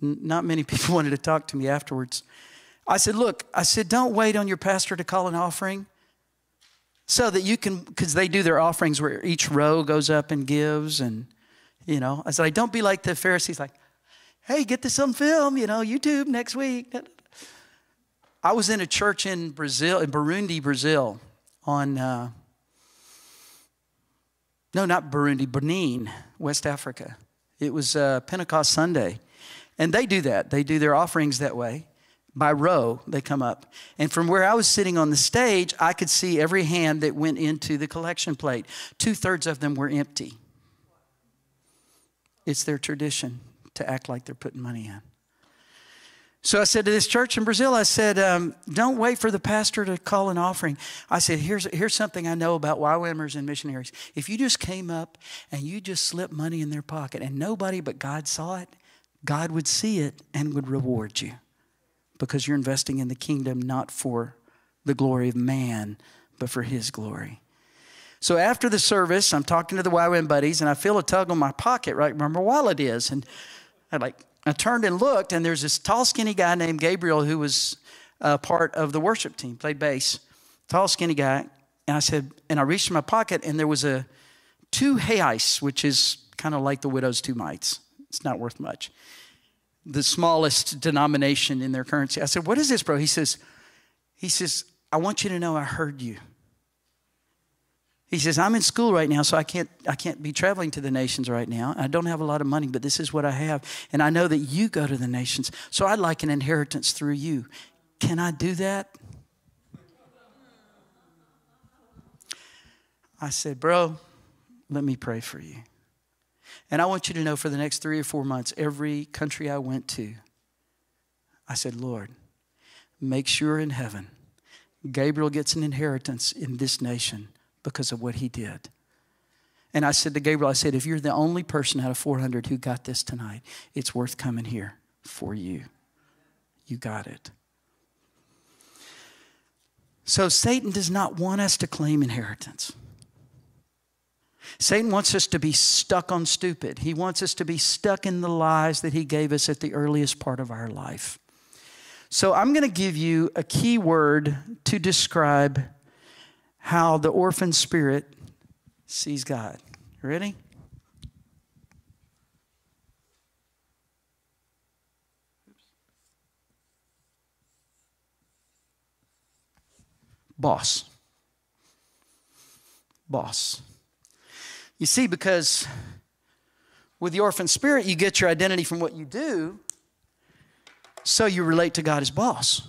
Speaker 2: Not many people wanted to talk to me afterwards. I said, Look, I said, don't wait on your pastor to call an offering so that you can, because they do their offerings where each row goes up and gives. And, you know, I said, "I don't be like the Pharisees, like, hey, get this on film, you know, YouTube next week. I was in a church in Brazil, in Burundi, Brazil, on, uh, no, not Burundi, Benin, West Africa. It was uh, Pentecost Sunday. And they do that, they do their offerings that way. by row, they come up. And from where I was sitting on the stage, I could see every hand that went into the collection plate. Two thirds of them were empty. It's their tradition to act like they're putting money in. So I said to this church in Brazil, I said, um, don't wait for the pastor to call an offering. I said, here's, here's something I know about YWAMers and missionaries. If you just came up and you just slipped money in their pocket and nobody but God saw it, God would see it and would reward you because you're investing in the kingdom not for the glory of man, but for his glory. So after the service, I'm talking to the YWAM buddies and I feel a tug on my pocket, right where my wallet is. And I like, I turned and looked, and there's this tall, skinny guy named Gabriel who was uh, part of the worship team, played bass. Tall, skinny guy. And I said, and I reached in my pocket, and there was a two reais, which is kind of like the widow's two mites. It's not worth much. The smallest denomination in their currency. I said, What is this, bro? He says, He says, I want you to know I heard you. He says, I'm in school right now, so I can't, I can't be traveling to the nations right now. I don't have a lot of money, but this is what I have. And I know that you go to the nations, so I'd like an inheritance through you. Can I do that? I said, Bro, let me pray for you. And I want you to know for the next three or four months, every country I went to, I said, Lord, make sure in heaven Gabriel gets an inheritance in this nation because of what he did. And I said to Gabriel, I said, if you're the only person out of 400 who got this tonight, it's worth coming here for you. You got it. So Satan does not want us to claim inheritance. Satan wants us to be stuck on stupid. He wants us to be stuck in the lies that he gave us at the earliest part of our life. So I'm going to give you a key word to describe how the orphan spirit sees God. Ready? Boss. Boss. You see, because with the orphan spirit, you get your identity from what you do, so you relate to God as boss.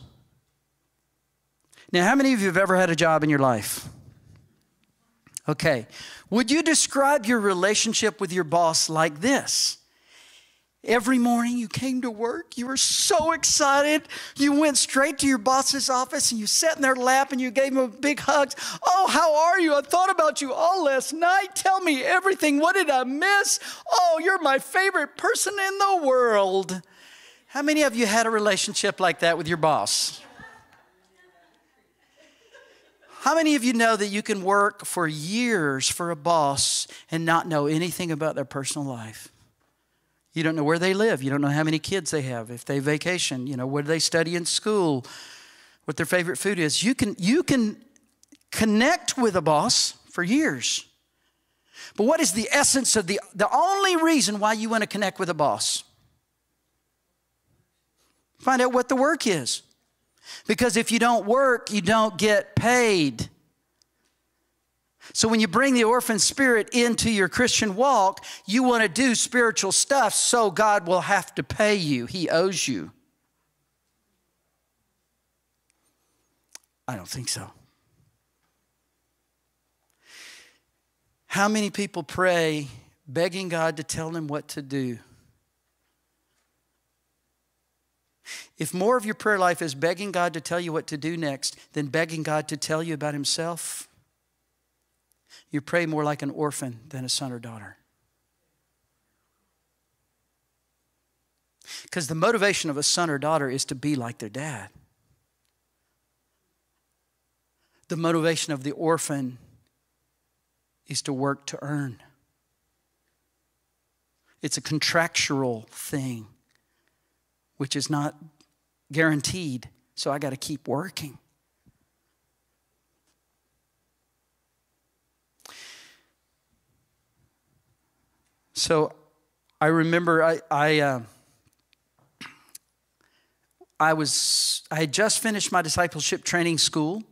Speaker 2: Now, how many of you have ever had a job in your life? Okay. Would you describe your relationship with your boss like this? Every morning you came to work, you were so excited. You went straight to your boss's office and you sat in their lap and you gave him a big hug. Oh, how are you? I thought about you all last night. Tell me everything. What did I miss? Oh, you're my favorite person in the world. How many of you had a relationship like that with your boss? How many of you know that you can work for years for a boss and not know anything about their personal life? You don't know where they live. You don't know how many kids they have, if they vacation, you know, where they study in school, what their favorite food is. You can, you can connect with a boss for years. But what is the essence of the, the only reason why you want to connect with a boss? Find out what the work is. Because if you don't work, you don't get paid. So when you bring the orphan spirit into your Christian walk, you want to do spiritual stuff so God will have to pay you. He owes you. I don't think so. How many people pray begging God to tell them what to do? If more of your prayer life is begging God to tell you what to do next than begging God to tell you about Himself, you pray more like an orphan than a son or daughter. Because the motivation of a son or daughter is to be like their dad. The motivation of the orphan is to work to earn. It's a contractual thing which is not guaranteed. So I got to keep working. So I remember I, I, uh, I was I had just finished my discipleship training school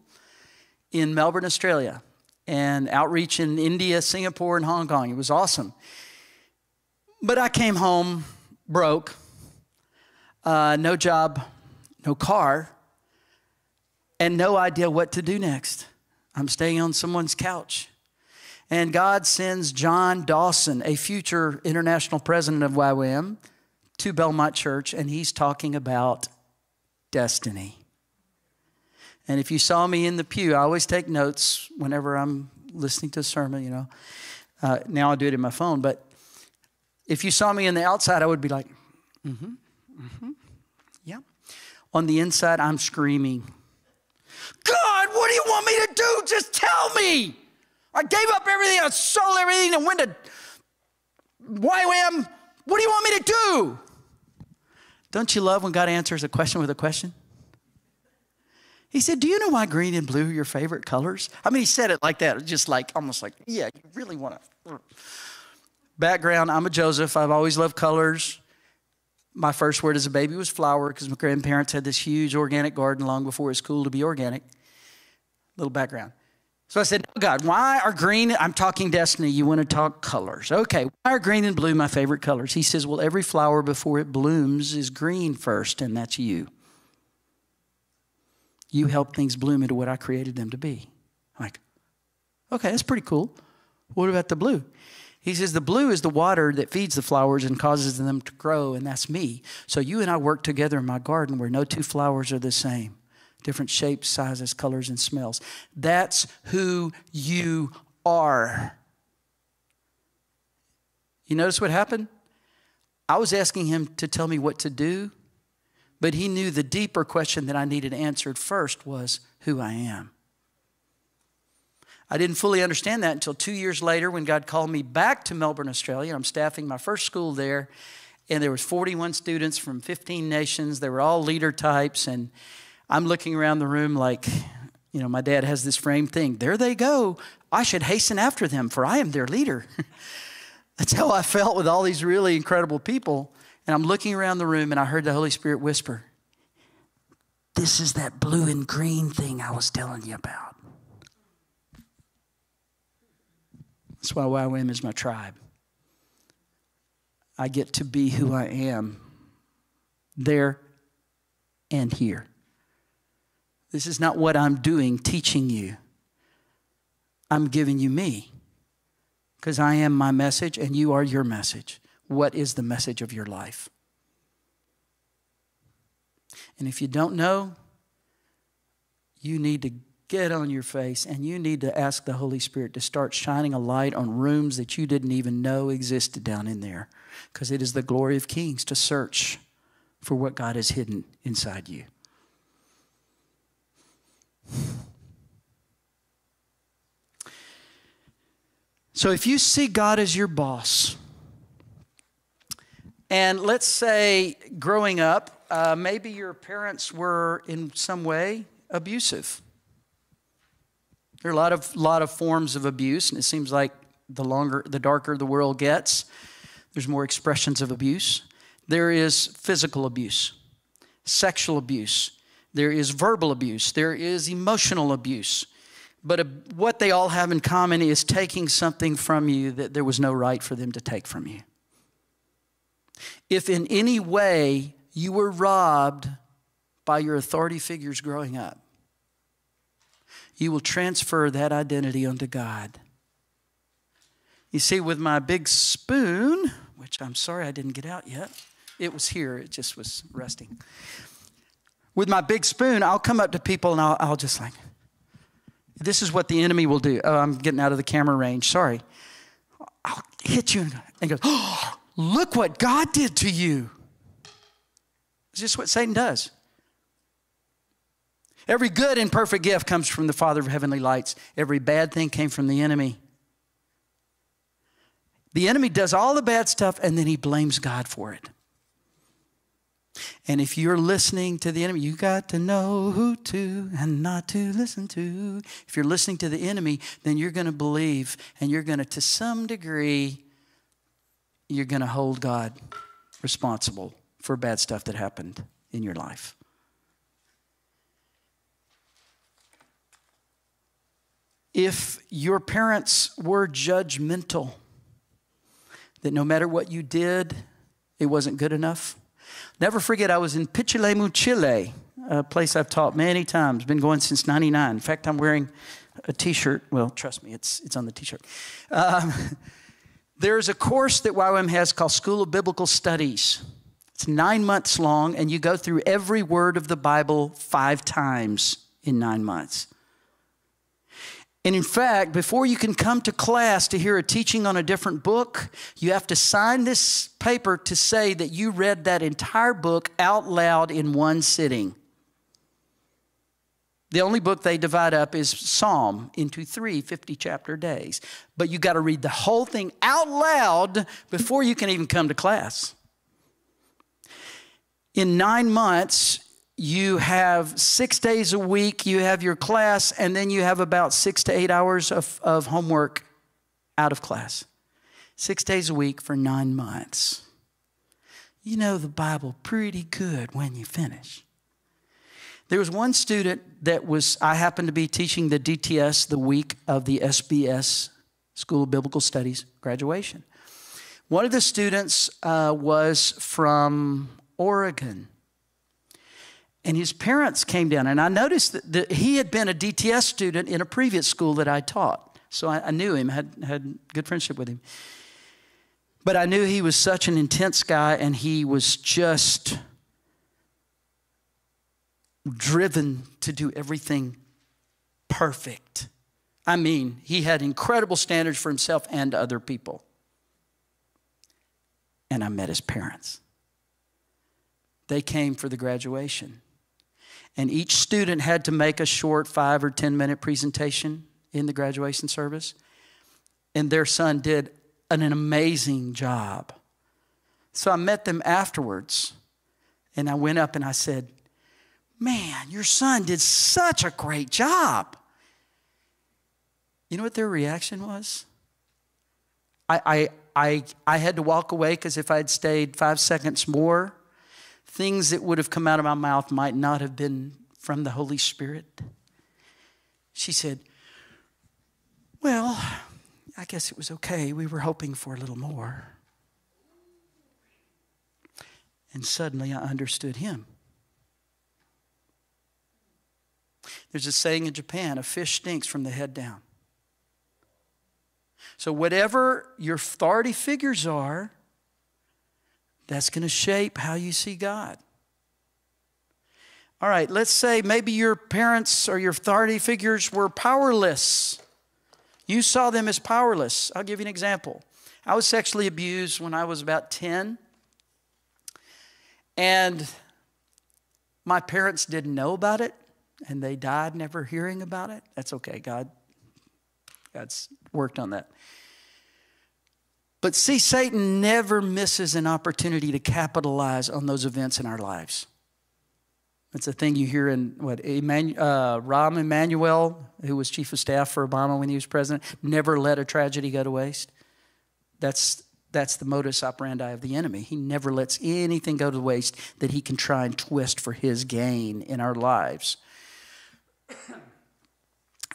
Speaker 2: in Melbourne, Australia, and outreach in India, Singapore, and Hong Kong. It was awesome. But I came home broke uh, no job, no car, and no idea what to do next. I'm staying on someone's couch. And God sends John Dawson, a future international president of YWAM, to Belmont Church, and he's talking about destiny. And if you saw me in the pew, I always take notes whenever I'm listening to a sermon, you know. Uh, now I do it in my phone, but if you saw me in the outside, I would be like, mm hmm, mm hmm. On the inside, I'm screaming, God, what do you want me to do? Just tell me. I gave up everything, I sold everything, and went to YWAM. What do you want me to do? Don't you love when God answers a question with a question? He said, Do you know why green and blue are your favorite colors? I mean, he said it like that, just like almost like, Yeah, you really want to. Background I'm a Joseph. I've always loved colors. My first word as a baby was flower because my grandparents had this huge organic garden long before it was cool to be organic. Little background. So I said, oh God, why are green? I'm talking destiny. You want to talk colors. Okay, why are green and blue my favorite colors? He says, Well, every flower before it blooms is green first, and that's you. You help things bloom into what I created them to be. I'm like, okay, that's pretty cool. What about the blue? He says, The blue is the water that feeds the flowers and causes them to grow, and that's me. So you and I work together in my garden where no two flowers are the same different shapes, sizes, colors, and smells. That's who you are. You notice what happened? I was asking him to tell me what to do, but he knew the deeper question that I needed answered first was who I am. I didn't fully understand that until two years later when God called me back to Melbourne, Australia. I'm staffing my first school there, and there was 41 students from 15 nations. They were all leader types, and I'm looking around the room like, you know, my dad has this frame thing. There they go. I should hasten after them, for I am their leader. That's how I felt with all these really incredible people. And I'm looking around the room, and I heard the Holy Spirit whisper, This is that blue and green thing I was telling you about. That's why YWAM is my tribe. I get to be who I am there and here. This is not what I'm doing, teaching you. I'm giving you me because I am my message and you are your message. What is the message of your life? And if you don't know, you need to get on your face and you need to ask the Holy Spirit to start shining a light on rooms that you didn't even know existed down in there. Because it is the glory of kings to search for what God has hidden inside you. So if you see God as your boss, and let's say growing up, uh, maybe your parents were in some way abusive. There are a lot of, lot of forms of abuse, and it seems like the longer, the darker the world gets, there's more expressions of abuse. There is physical abuse, sexual abuse, there is verbal abuse, there is emotional abuse. But uh, what they all have in common is taking something from you that there was no right for them to take from you. If in any way you were robbed by your authority figures growing up, you will transfer that identity unto God. You see, with my big spoon, which I'm sorry I didn't get out yet, it was here, it just was resting with my big spoon, I'll come up to people and I'll, I'll just like, this is what the enemy will do. Oh, I'm getting out of the camera range. Sorry. I'll hit you and go, oh, look what God did to you. It's just what Satan does. Every good and perfect gift comes from the Father of heavenly lights. Every bad thing came from the enemy. The enemy does all the bad stuff and then he blames God for it. And if you're listening to the enemy, you got to know who to and not to listen to. If you're listening to the enemy, then you're going to believe and you're going to, to some degree, you're going to hold God responsible for bad stuff that happened in your life. If your parents were judgmental, that no matter what you did, it wasn't good enough Never forget, I was in Pichilemu, Chile. a place I've taught many times, been going since 99. In fact, I'm wearing a t shirt. Well, trust me, it's, it's on the t shirt. Um, there's a course that YWAM has called School of Biblical Studies. It's nine months long, and you go through every word of the Bible five times in nine months. And in fact, before you can come to class to hear a teaching on a different book, you have to sign this paper to say that you read that entire book out loud in one sitting. The only book they divide up is Psalm into three 50 chapter days. But you got to read the whole thing out loud before you can even come to class. In nine months, you have six days a week, you have your class, and then you have about six to eight hours of, of homework out of class. Six days a week for nine months. You know the Bible pretty good when you finish. There was one student that was, I happened to be teaching the DTS the week of the SBS, School of Biblical Studies graduation. One of the students uh, was from Oregon. And his parents came down, and I noticed that, he had been a DTS student in a previous school that I taught. So I, I knew him, had, had good friendship with him. But I knew he was such an intense guy, and he was just driven to do everything perfect. I mean, he had incredible standards for himself and other people. And I met his parents. They came for the graduation. And each student had to make a short five or 10 minute presentation in the graduation service. And their son did an, amazing job. So I met them afterwards. And I went up and I said, Man, your son did such a great job. You know what their reaction was? I, I, I, I had to walk away because if I'd stayed five seconds more, things that would have come out of my mouth might not have been from the Holy Spirit. She said, Well, I guess it was okay. We were hoping for a little more. And suddenly I understood him. There's a saying in Japan a fish stinks from the head down. So, whatever your authority figures are, that's going to shape how you see God. All right, let's say maybe your parents or your authority figures were powerless. You saw them as powerless. I'll give you an example. I was sexually abused when I was about 10. And my parents didn't know about it and they died never hearing about it, that's okay. God, God's worked on that. But see, Satan never misses an opportunity to capitalize on those events in our lives. It's a thing you hear in what Emmanuel, uh, Rahm Emanuel, who was chief of staff for Obama when he was president, never let a tragedy go to waste. That's that's the modus operandi of the enemy. He never lets anything go to waste that he can try and twist for his gain in our lives.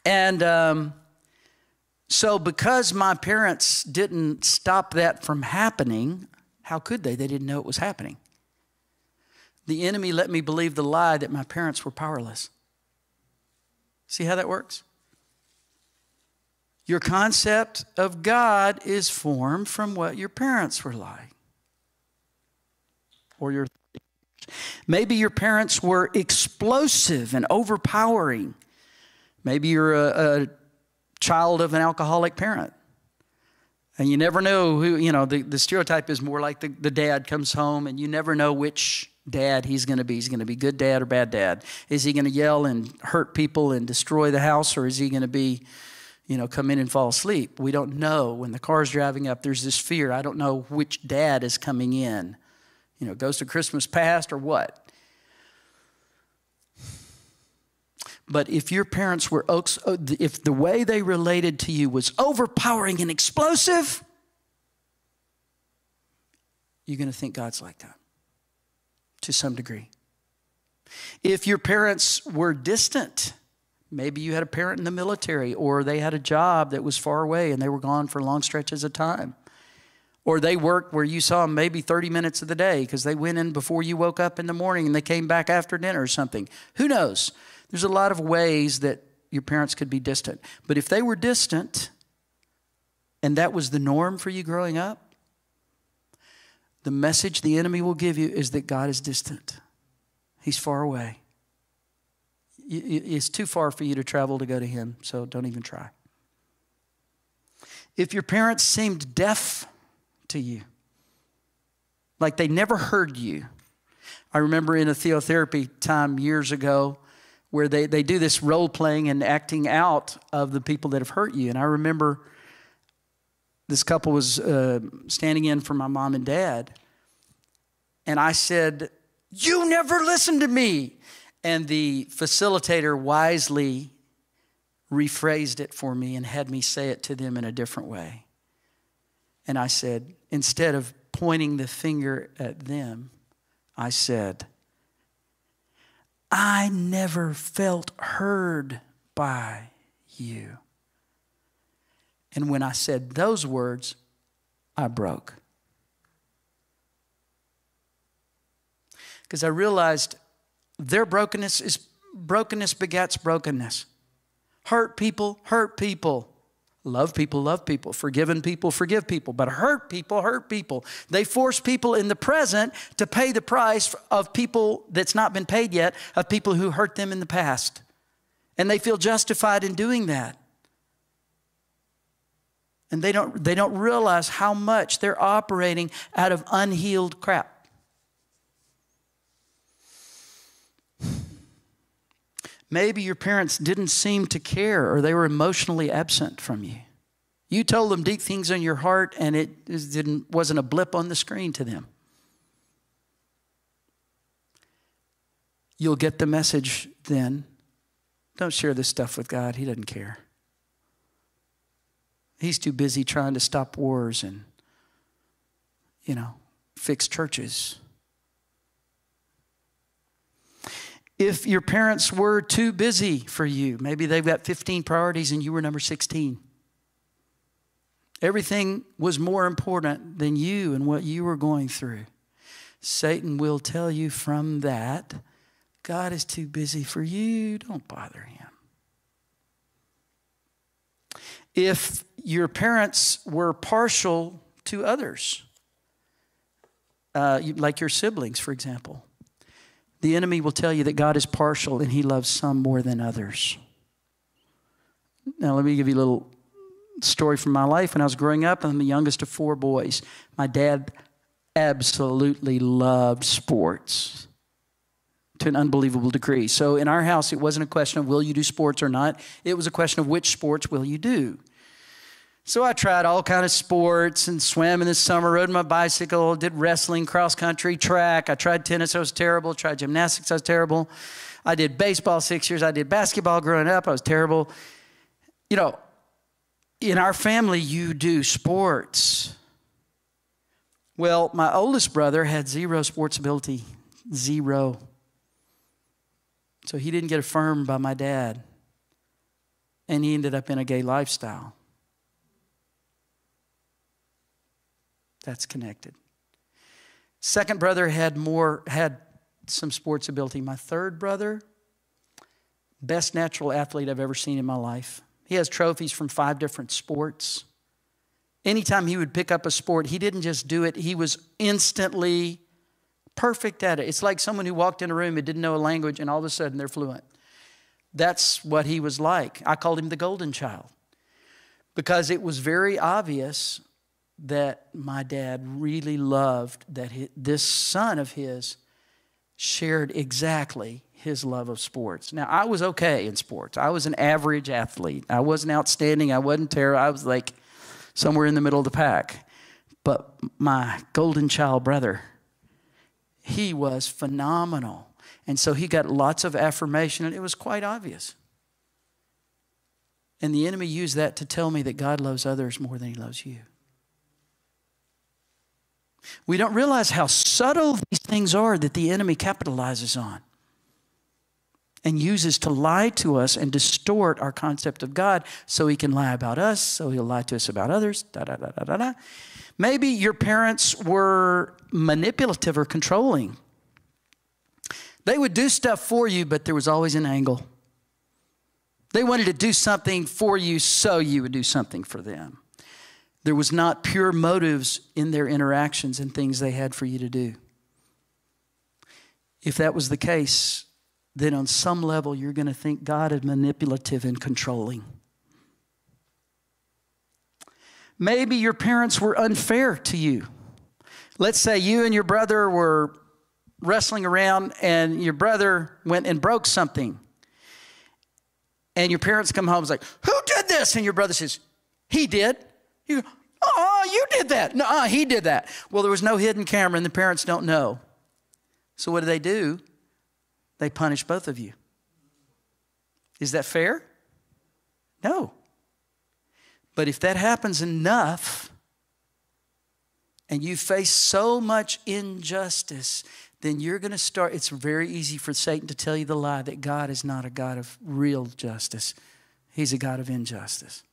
Speaker 2: And um, so, because my parents didn't stop that from happening, how could they? They didn't know it was happening. The enemy let me believe the lie that my parents were powerless. See how that works? Your concept of God is formed from what your parents were like. Or your Maybe your parents were explosive and overpowering. Maybe you're a, a child of an alcoholic parent. And you never know who, you know, the, the stereotype is more like the, the dad comes home and you never know which dad he's going to be. He's going to be good dad or bad dad. Is he going to yell and hurt people and destroy the house or is he going to be, you know, come in and fall asleep? We don't know. When the car's driving up, there's this fear. I don't know which dad is coming in. You know, goes to Christmas past or what? But if your parents were, uh, if the way they related to you was overpowering and explosive, you're going to think God's like that to some degree. If your parents were distant, maybe you had a parent in the military or they had a job that was far away and they were gone for long stretches of time Or they worked where you saw them maybe 30 minutes of the day because they went in before you woke up in the morning and they came back after dinner or something. Who knows? There's a lot of ways that your parents could be distant. But if they were distant and that was the norm for you growing up, the message the enemy will give you is that God is distant, He's far away. It's too far for you to travel to go to Him, so don't even try. If your parents seemed deaf to you, like they never heard you, I remember in a theotherapy time years ago where they, they do this role playing and acting out of the people that have hurt you. And I remember this couple was uh, standing in for my mom and dad. And I said, You never listened to me. And the facilitator wisely rephrased it for me and had me say it to them in a different way. And I said, instead of pointing the finger at them, I said, I never felt heard by you. And when I said those words, I broke. Because I realized their brokenness is brokenness begets brokenness. Hurt people, hurt people. Love people, love people. Forgiven people, forgive people. But hurt people, hurt people. They force people in the present to pay the price of people that's not been paid yet, of people who hurt them in the past. And they feel justified in doing that. And they don't, they don't realize how much they're operating out of unhealed crap. Maybe your parents didn't seem to care or they were emotionally absent from you. You told them deep things in your heart and it didn't, wasn't a blip on the screen to them. You'll get the message then. Don't share this stuff with God, He doesn't care. He's too busy trying to stop wars and, you know, fix churches. If your parents were too busy for you. Maybe they've got 15 priorities and you were number 16. Everything was more important than you and what you were going through. Satan will tell you from that God is too busy for you. Don't bother him. If your parents were partial to others, uh, like your siblings, for example, the enemy will tell you that God is partial and he loves some more than others. Now, let me give you a little story from my life. When I was growing up, I'm the youngest of four boys. My dad absolutely loved sports to an unbelievable degree. So in our house, it wasn't a question of will you do sports or not. It was a question of which sports will you do. So I tried all kind of sports and swam in the summer, rode my bicycle, did wrestling, cross country, track. I tried tennis, I was terrible. Tried gymnastics, I was terrible. I did baseball six years. I did basketball growing up, I was terrible. You know, in our family, you do sports. Well, my oldest brother had zero sports ability, zero. So he didn't get affirmed by my dad. And he ended up in a gay lifestyle. That's connected. Second brother had more, had some sports ability. My third brother, best natural athlete I've ever seen in my life. He has trophies from five different sports. Anytime he would pick up a sport, he didn't just do it, he was instantly perfect at it. It's like someone who walked in a room and didn't know a language and all of a sudden they're fluent. That's what he was like. I called him the golden child because it was very obvious that my dad really loved that this son of his shared exactly his love of sports. Now, I was okay in sports. I was an average athlete. I wasn't outstanding. I wasn't terrible. I was like somewhere in the middle of the pack. But my golden child brother, he was phenomenal. And so he got lots of affirmation, and it was quite obvious. And the enemy used that to tell me that God loves others more than he loves you. We don't realize how subtle these things are that the enemy capitalizes on. and uses to lie to us and distort our concept of God so he can lie about us, so he'll lie to us about others. Da, da, da, da, da, da. Maybe your parents were manipulative or controlling. They would do stuff for you, but there was always an angle. They wanted to do something for you so you would do something for them. There was not pure motives in their interactions and things they had for you to do. If that was the case, then on some level you're going to think God is manipulative and controlling. Maybe your parents were unfair to you. Let's say you and your brother were wrestling around and your brother went and broke something. And your parents come home and like, Who did this? And your brother says, He did. You go, Oh, you did that. No, he did that. Well, there was no hidden camera and the parents don't know. So what do they do? They punish both of you. Is that fair? No. But if that happens enough and you face so much injustice, then you're going to start. It's very easy for Satan to tell you the lie that God is not a God of real justice, He's a God of injustice.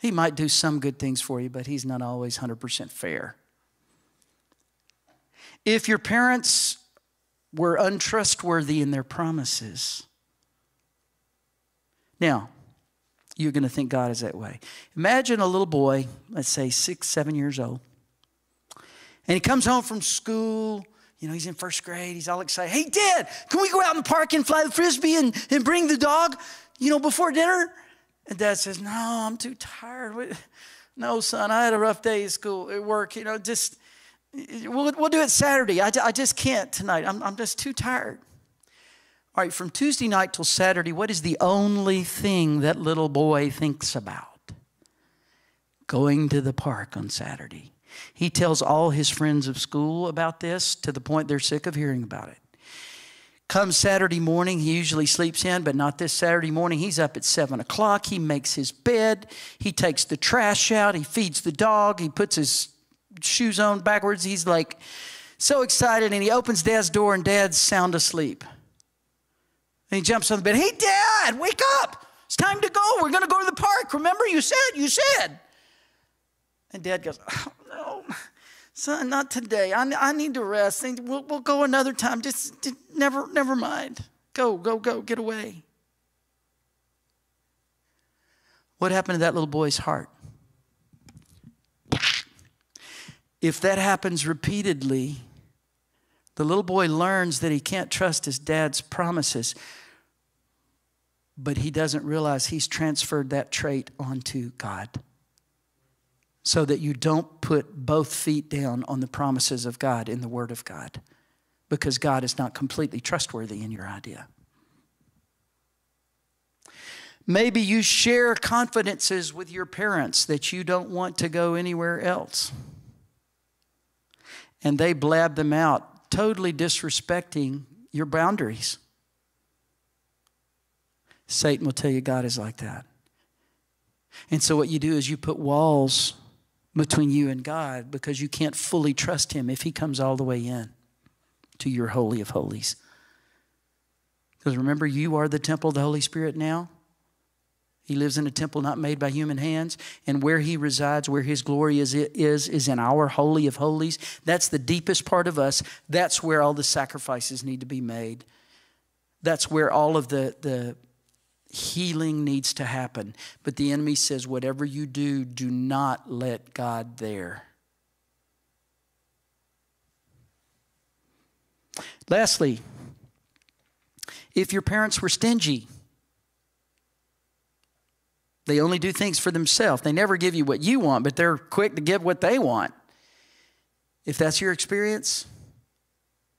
Speaker 2: He might do some good things for you, but He's not always 100% fair. If your parents were untrustworthy in their promises, now, you're going to think God is that way. Imagine a little boy, let's say six, seven years old, and he comes home from school. You know, he's in first grade. He's all excited. Hey, Dad, can we go out in the park and fly the frisbee and, and bring the dog, you know, before dinner? And Dad says, No, I'm too tired. No, son, I had a rough day at school, at work. You know, just, we'll, we'll do it Saturday. I, I just can't tonight. I'm, I'm just too tired. All right, from Tuesday night till Saturday, what is the only thing that little boy thinks about? Going to the park on Saturday. He tells all his friends of school about this to the point they're sick of hearing about it. Come Saturday morning, he usually sleeps in, but not this Saturday morning. He's up at 7 o'clock. He makes his bed. He takes the trash out. He feeds the dog. He puts his shoes on backwards. He's like so excited, and he opens dad's door, and dad's sound asleep. And he jumps on the bed. Hey, Dad, wake up. It's time to go. We're going to go to the park. Remember, you said, you said. And Dad goes, oh, no, son, not today. I, I need to rest. We'll, we'll go another time. Just, just never, never mind. Go, go, go. Get away. What happened to that little boy's heart? If that happens repeatedly, the little boy learns that he can't trust his dad's promises but he doesn't realize he's transferred that trait onto God. So that you don't put both feet down on the promises of God in the Word of God, because God is not completely trustworthy in your idea. Maybe you share confidences with your parents that you don't want to go anywhere else. And they blab them out, totally disrespecting your boundaries. Satan will tell you God is like that. And so what you do is you put walls between you and God because you can't fully trust him if he comes all the way in to your holy of holies. Because remember, you are the temple of the Holy Spirit now. He lives in a temple not made by human hands, and where he resides, where his glory is, is, is in our holy of holies. That's the deepest part of us. That's where all the sacrifices need to be made. That's where all of the, the healing needs to happen. But the enemy says, whatever you do, do not let God there. Lastly, if your parents were stingy, they only do things for themselves. They never give you what you want, but they're quick to give what they want. If that's your experience,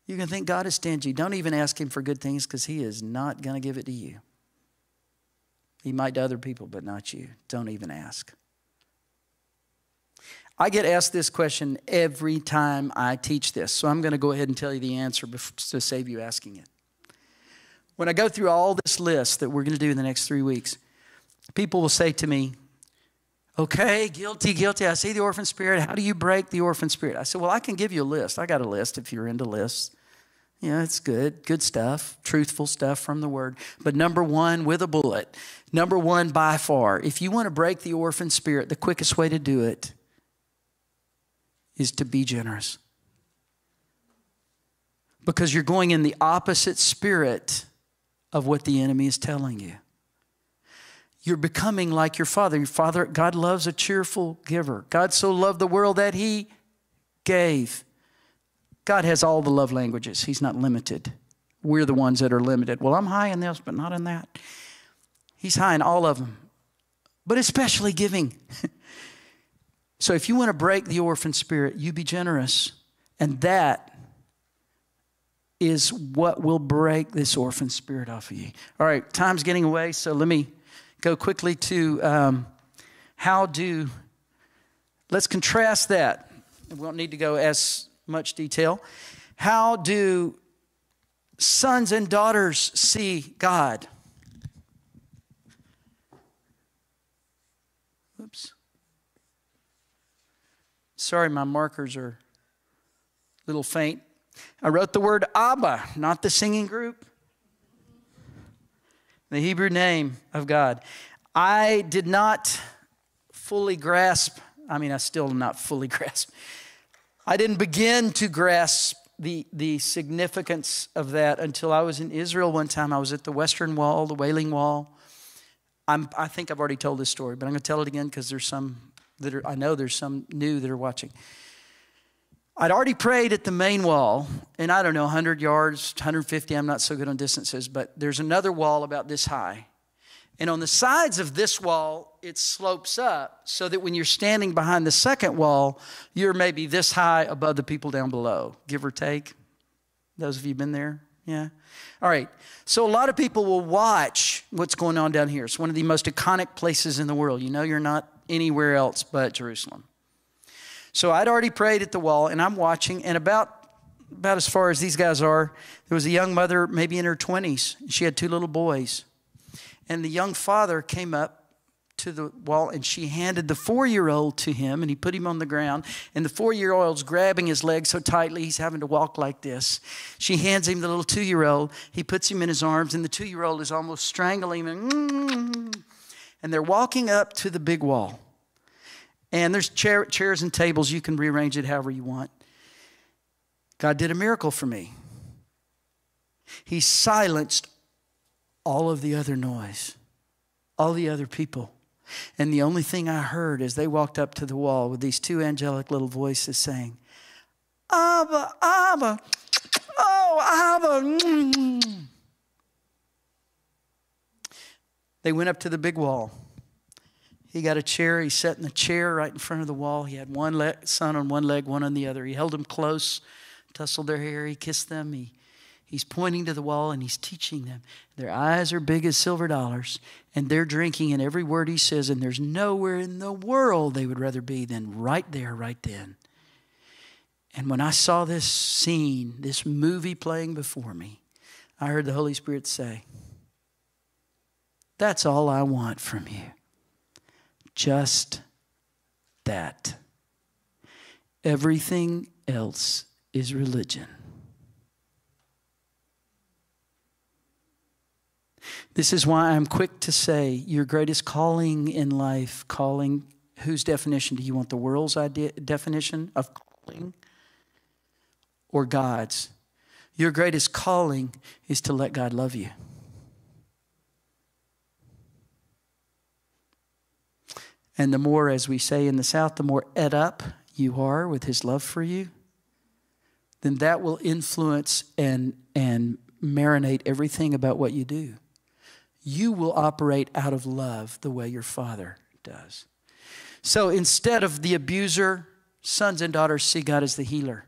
Speaker 2: you can think God is stingy. Don't even ask Him for good things because He is not going to give it to you. He might to other people, but not you. Don't even ask. I get asked this question every time I teach this, so I'm going to go ahead and tell you the answer to save you asking it. When I go through all this list that we're going to do in the next three weeks, people will say to me, Okay, guilty, guilty. I see the orphan spirit. How do you break the orphan spirit? I said, Well, I can give you a list. I got a list if you're into lists. Yeah, it's good. Good stuff. Truthful stuff from the word. But number one, with a bullet. Number one, by far. If you want to break the orphan spirit, the quickest way to do it is to be generous. Because you're going in the opposite spirit of what the enemy is telling you. You're becoming like your father. Your father, God loves a cheerful giver. God so loved the world that he gave. God has all the love languages, He's not limited. We're the ones that are limited. Well, I'm high in this, but not in that. He's high in all of them, but especially giving. so if you want to break the orphan spirit, you be generous. And that is what will break this orphan spirit off of you. All right, time's getting away, so let me go quickly to um, how do, let's contrast that. We won't need to go as much detail. How do sons and daughters see God? Oops. Sorry, my markers are a little faint. I wrote the word Abba, not the singing group, the Hebrew name of God. I did not fully grasp, I mean, I still do not fully grasp I didn't begin to grasp the, the significance of that until I was in Israel one time. I was at the Western Wall, the Wailing Wall. I'm, I think I've already told this story, but I'm going to tell it again because there's some that are, I know there's some new that are watching. I'd already prayed at the main wall, and I don't know, 100 yards, 150, I'm not so good on distances, but there's another wall about this high. And on the sides of this wall, it slopes up so that when you're standing behind the second wall, you're maybe this high above the people down below, give or take. Those of you been there? Yeah. All right. So a lot of people will watch what's going on down here. It's one of the most iconic places in the world. You know, you're not anywhere else but Jerusalem. So I'd already prayed at the wall, and I'm watching, and about about as far as these guys are, there was a young mother, maybe in her 20s. She had two little boys. And the young father came up to the wall and she handed the four year old to him and he put him on the ground. And the four year old's grabbing his leg so tightly he's having to walk like this. She hands him the little two year old. He puts him in his arms and the two year old is almost strangling him. And they're walking up to the big wall. And there's chair, chairs and tables. You can rearrange it however you want. God did a miracle for me. He silenced all of the other noise, all the other people. And the only thing I heard as they walked up to the wall with these two angelic little voices saying, Abba, Abba, oh, Abba. Mm. They went up to the big wall. He got a chair. He sat in the chair right in front of the wall. He had one son on one leg, one on the other. He held them close, tousled their hair. He kissed them. He He's pointing to the wall and he's teaching them. Their eyes are big as silver dollars, and they're drinking in every word he says, and there's nowhere in the world they would rather be than right there, right then. And when I saw this scene, this movie playing before me, I heard the Holy Spirit say, That's all I want from you. Just that. Everything else is religion. This is why I'm quick to say your greatest calling in life, calling, whose definition? Do you want the world's idea, definition of calling or God's? Your greatest calling is to let God love you. And the more, as we say in the South, the more ed up you are with His love for you, then that will influence and, and marinate everything about what you do you will operate out of love the way your father does. So instead of the abuser, sons and daughters see God as the healer.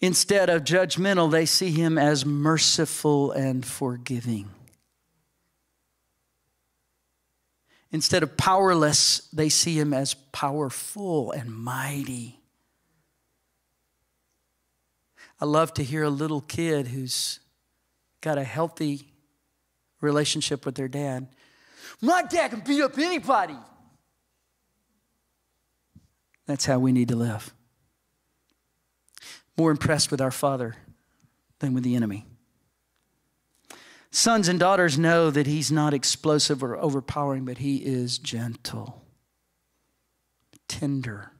Speaker 2: Instead of judgmental, they see him as merciful and forgiving. Instead of powerless, they see him as powerful and mighty. I love to hear a little kid who's got a healthy relationship with their dad. My dad can beat up anybody. That's how we need to live. more impressed with our Father than with the enemy. Sons and daughters know that He's not explosive or overpowering, but He is gentle, tender.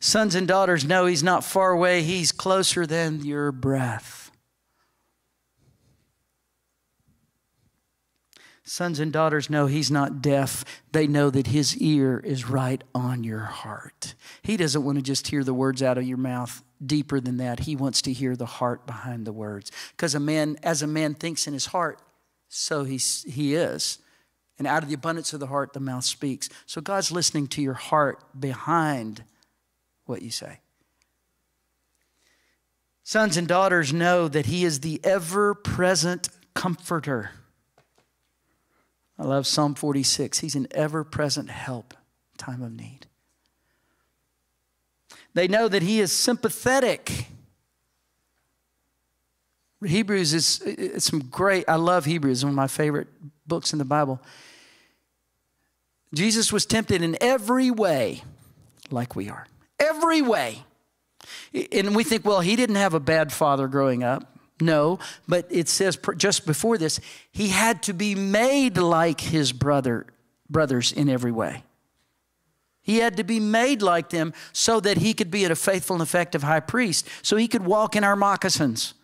Speaker 2: Sons and daughters know He's not far away, He's closer than your breath. Sons and daughters know he's not deaf. They know that his ear is right on your heart. He doesn't want to just hear the words out of your mouth deeper than that. He wants to hear the heart behind the words. Because a man, as a man thinks in his heart, so he, he is. And out of the abundance of the heart, the mouth speaks. So God's listening to your heart behind what you say. Sons and daughters know that He is the ever present comforter. I love Psalm 46. He's an ever present help, time of need. They know that He is sympathetic. Hebrews is some great, I love Hebrews, one of my favorite books in the Bible. Jesus was tempted in every way like we are. Every way. And we think, well, he didn't have a bad father growing up. No, but it says just before this, he had to be made like his brother, brothers in every way. He had to be made like them so that he could be a faithful and effective high priest, so he could walk in our moccasins.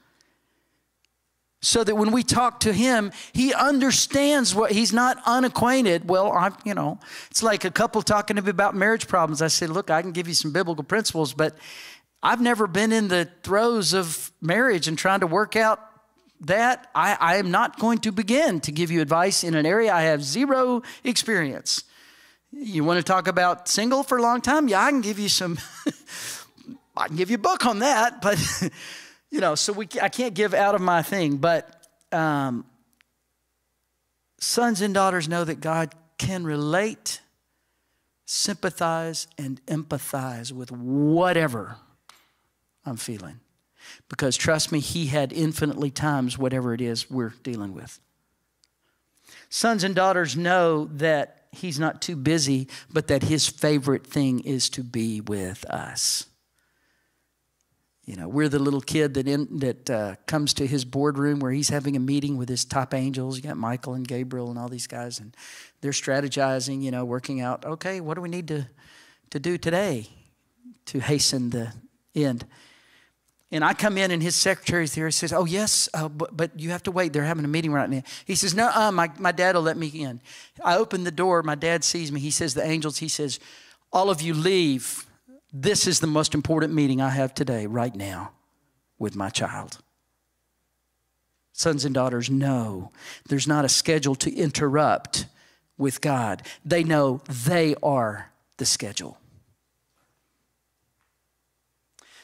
Speaker 2: So that when we talk to him, he understands what he's not unacquainted. Well, I'm, you know, it's like a couple talking to me about marriage problems. I said, Look, I can give you some biblical principles, but I've never been in the throes of marriage and trying to work out that. I, I am not going to begin to give you advice in an area I have zero experience. You want to talk about single for a long time? Yeah, I can give you some, I can give you a book on that, but, you know, so we, I can't give out of my thing. But um, sons and daughters know that God can relate, sympathize, and empathize with whatever I'm feeling. Because trust me, He had infinitely times whatever it is we're dealing with. Sons and daughters know that He's not too busy, but that His favorite thing is to be with us. You know, we're the little kid that in, that uh, comes to his boardroom where he's having a meeting with his top angels. You got Michael and Gabriel and all these guys, and they're strategizing. You know, working out. Okay, what do we need to to do today to hasten the end? And I come in, and his secretary's there. He says, Oh, yes, uh, but, but, you have to wait. They're having a meeting right now. He says, No, uh, my, my dad will let me in. I open the door. My dad sees me. He says, The angels, he says, All of you leave. This is the most important meeting I have today, right now, with my child. Sons and daughters know there's not a schedule to interrupt with God, they know they are the schedule.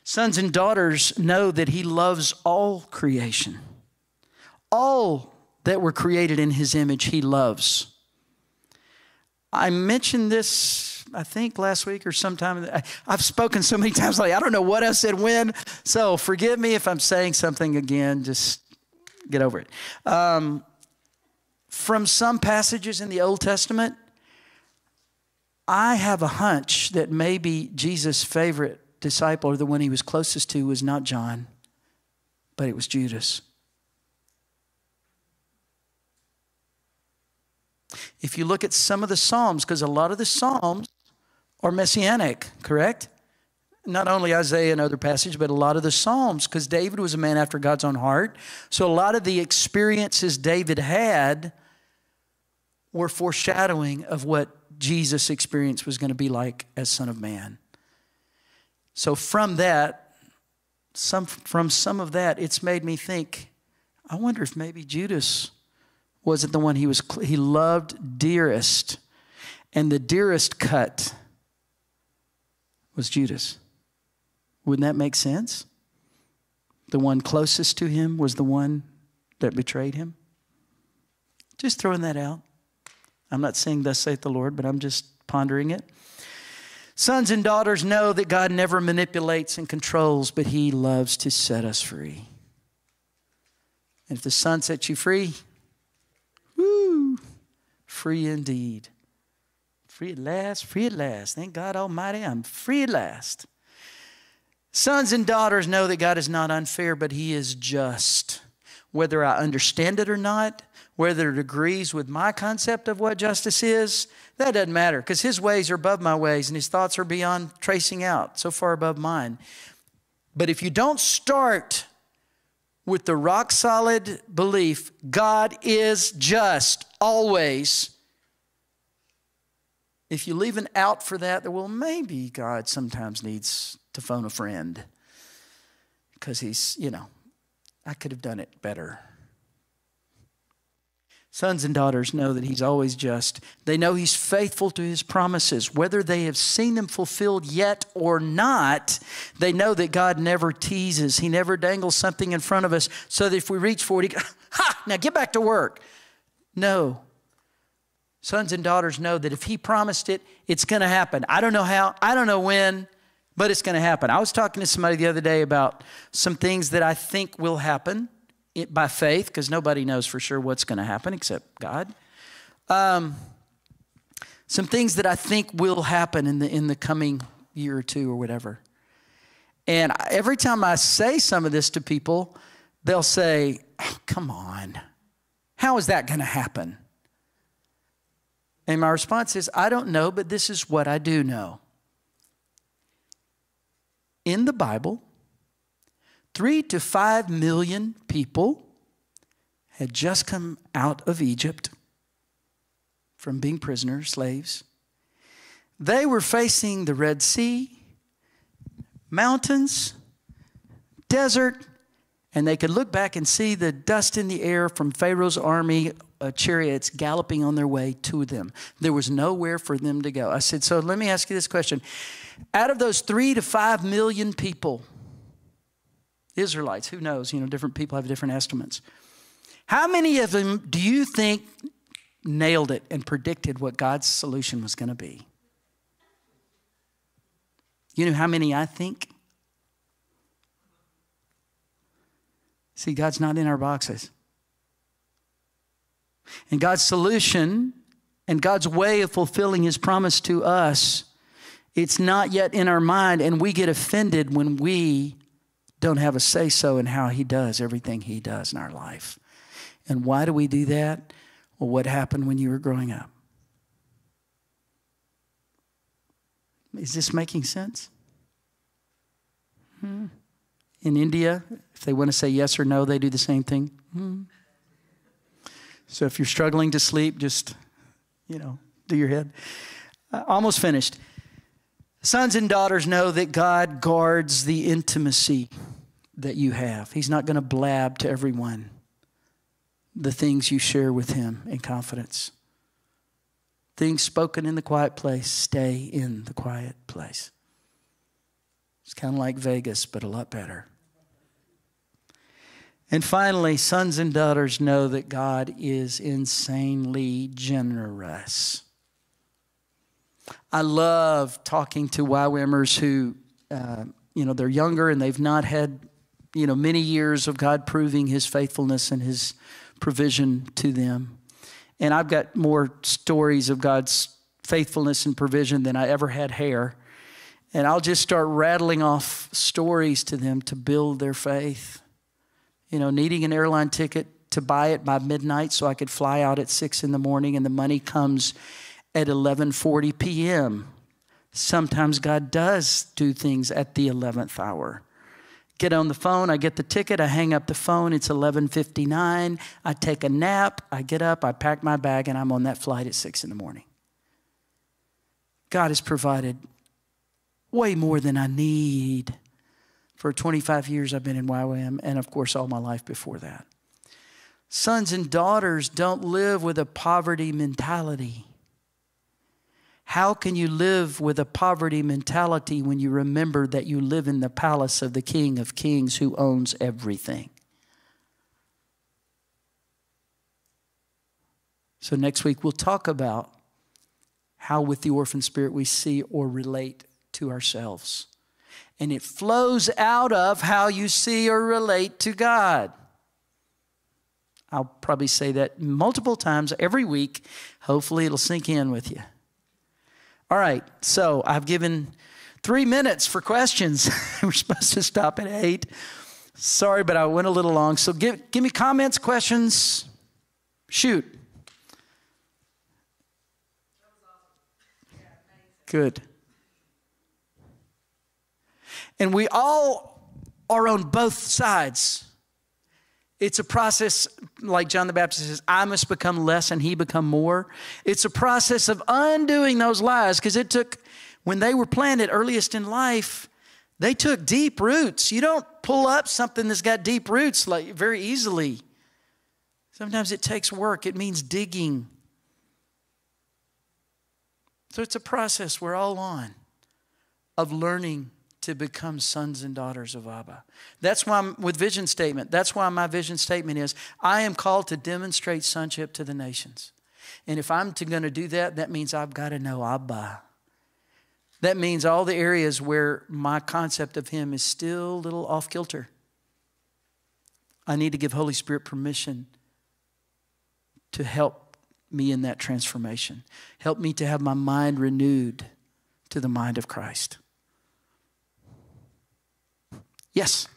Speaker 2: Sons and daughters know that He loves all creation. All that were created in His image, He loves. I mentioned this, I think, last week or sometime. I've spoken so many times, like, I don't know what I said when. So forgive me if I'm saying something again. Just get over it. Um, from some passages in the Old Testament, I have a hunch that maybe Jesus' favorite disciple or the one he was closest to was not John, but it was Judas. If you look at some of the Psalms, because a lot of the Psalms are messianic, correct? Not only Isaiah and other passages, but a lot of the Psalms, because David was a man after God's own heart. So a lot of the experiences David had were foreshadowing of what Jesus' experience was going to be like as Son of Man. So from that, some, from some of that, it's made me think, I wonder if maybe Judas wasn't the one he was he loved dearest. And the dearest cut was Judas. Wouldn't that make sense? The one closest to him was the one that betrayed him. Just throwing that out. I'm not saying thus saith the Lord, but I'm just pondering it. Sons and daughters know that God never manipulates and controls, but He loves to set us free. And if the Son sets you free, woo, free indeed. Free at last, free at last. Thank God Almighty, I'm free at last. Sons and daughters know that God is not unfair, but He is just. Whether I understand it or not, whether it agrees with my concept of what justice is, that doesn't matter because His ways are above my ways and His thoughts are beyond tracing out, so far above mine. But if you don't start with the rock solid belief God is just always, if you leave an out for that, well, maybe God sometimes needs to phone a friend because he's, you know, I could have done it better. Sons and daughters know that he's always just. They know he's faithful to his promises. Whether they have seen them fulfilled yet or not, they know that God never teases. He never dangles something in front of us so that if we reach for it, he, ha, now get back to work. No. Sons and daughters know that if he promised it, it's going to happen. I don't know how, I don't know when, but it's going to happen. I was talking to somebody the other day about some things that I think will happen by faith, because nobody knows for sure what's going to happen except God. Um, some things that I think will happen in the in the coming year or two or whatever. And every time I say some of this to people, they'll say, oh, "Come on, how is that going to happen?" And my response is, "I don't know, but this is what I do know." In the Bible, Three to five million people had just come out of Egypt from being prisoners, slaves. They were facing the Red Sea, mountains, desert, and they could look back and see the dust in the air from Pharaoh's army uh, chariots galloping on their way to them. There was nowhere for them to go. I said, So let me ask you this question. Out of those three to five million people, Israelites, who knows? You know, different people have different estimates. How many of them do you think nailed it and predicted what God's solution was going to be? You know how many I think? See, God's not in our boxes. And God's solution and God's way of fulfilling his promise to us, it's not yet in our mind, and we get offended when we don't have a say so in how He does everything He does in our life. And why do we do that? Well, what happened when you were growing up? Is this making sense? Hmm. In India, if they want to say yes or no, they do the same thing. Hmm. So if you're struggling to sleep, just, you know, do your head. Uh, almost finished. Sons and daughters know that God guards the intimacy that you have. He's not going to blab to everyone the things you share with Him in confidence. Things spoken in the quiet place stay in the quiet place. It's kind of like Vegas, but a lot better. And finally, sons and daughters know that God is insanely generous. I love talking to YWAMers who, uh, you know, they're younger and they've not had, you know, many years of God proving his faithfulness and his provision to them. And I've got more stories of God's faithfulness and provision than I ever had hair. And I'll just start rattling off stories to them to build their faith. You know, needing an airline ticket to buy it by midnight so I could fly out at six in the morning, and the money comes at 11:40 p.m. Sometimes God does do things at the 11th hour. Get on the phone, I get the ticket, I hang up the phone, it's 11:59, I take a nap, I get up, I pack my bag and I'm on that flight at 6 in the morning. God has provided way more than I need for 25 years I've been in YWAM and of course all my life before that. Sons and daughters don't live with a poverty mentality. How can you live with a poverty mentality when you remember that you live in the palace of the King of Kings who owns everything? So, next week we'll talk about how, with the orphan spirit, we see or relate to ourselves. And it flows out of how you see or relate to God. I'll probably say that multiple times every week. Hopefully, it'll sink in with you. All right, so I've given Three minutes for questions. We're supposed to stop at eight. Sorry, but I went a little long. So give, give me comments, questions. Shoot. Good. And we all are on both sides. It's a process, like John the Baptist says, I must become less and he become more. It's a process of undoing those lies because it took, when they were planted earliest in life, they took deep roots. You don't pull up something that's got deep roots like very easily. Sometimes it takes work, it means digging. So it's a process we're all on of learning to become sons and daughters of Abba. That's why I'm with vision statement. That's why my vision statement is I am called to demonstrate sonship to the nations. And if I'm going to do that, that means I've got to know Abba. That means all the areas where my concept of him is still a little off kilter. I need to give Holy Spirit permission to help me in that transformation. Help me to have my mind renewed to the mind of Christ. Yes.
Speaker 3: When you first asked us to think, oh, foo.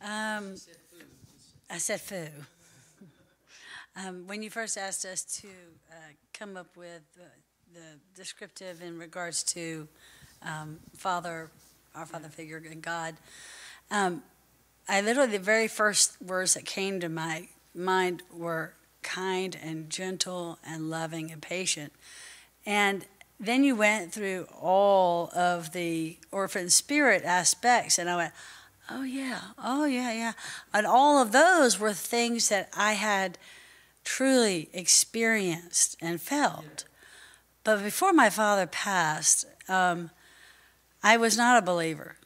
Speaker 3: Um, I said foo. Um, when you first asked us to uh, come up with uh, the descriptive in regards to um, Father, our Father figure, and God, um, I literally, the very first words that came to my mind were kind and gentle and loving and patient. And then you went through all of the orphan spirit aspects, and I went, oh, yeah, oh, yeah, yeah. And all of those were things that I had truly experienced and felt. But before my father passed, um, I was not a believer.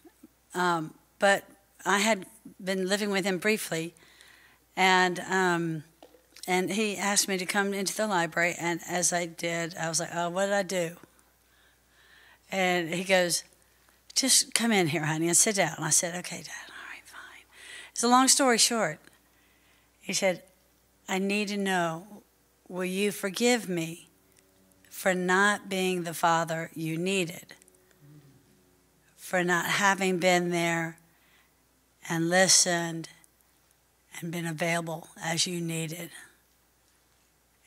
Speaker 3: Um, but I had been living with him briefly, and um, and he asked me to come into the library. And as I did, I was like, "Oh, what did I do?" And he goes, "Just come in here, honey, and sit down." And I said, "Okay, Dad. All right, fine." It's a long story short. He said, "I need to know, will you forgive me for not being the father you needed?" For not having been there and listened and been available as you needed.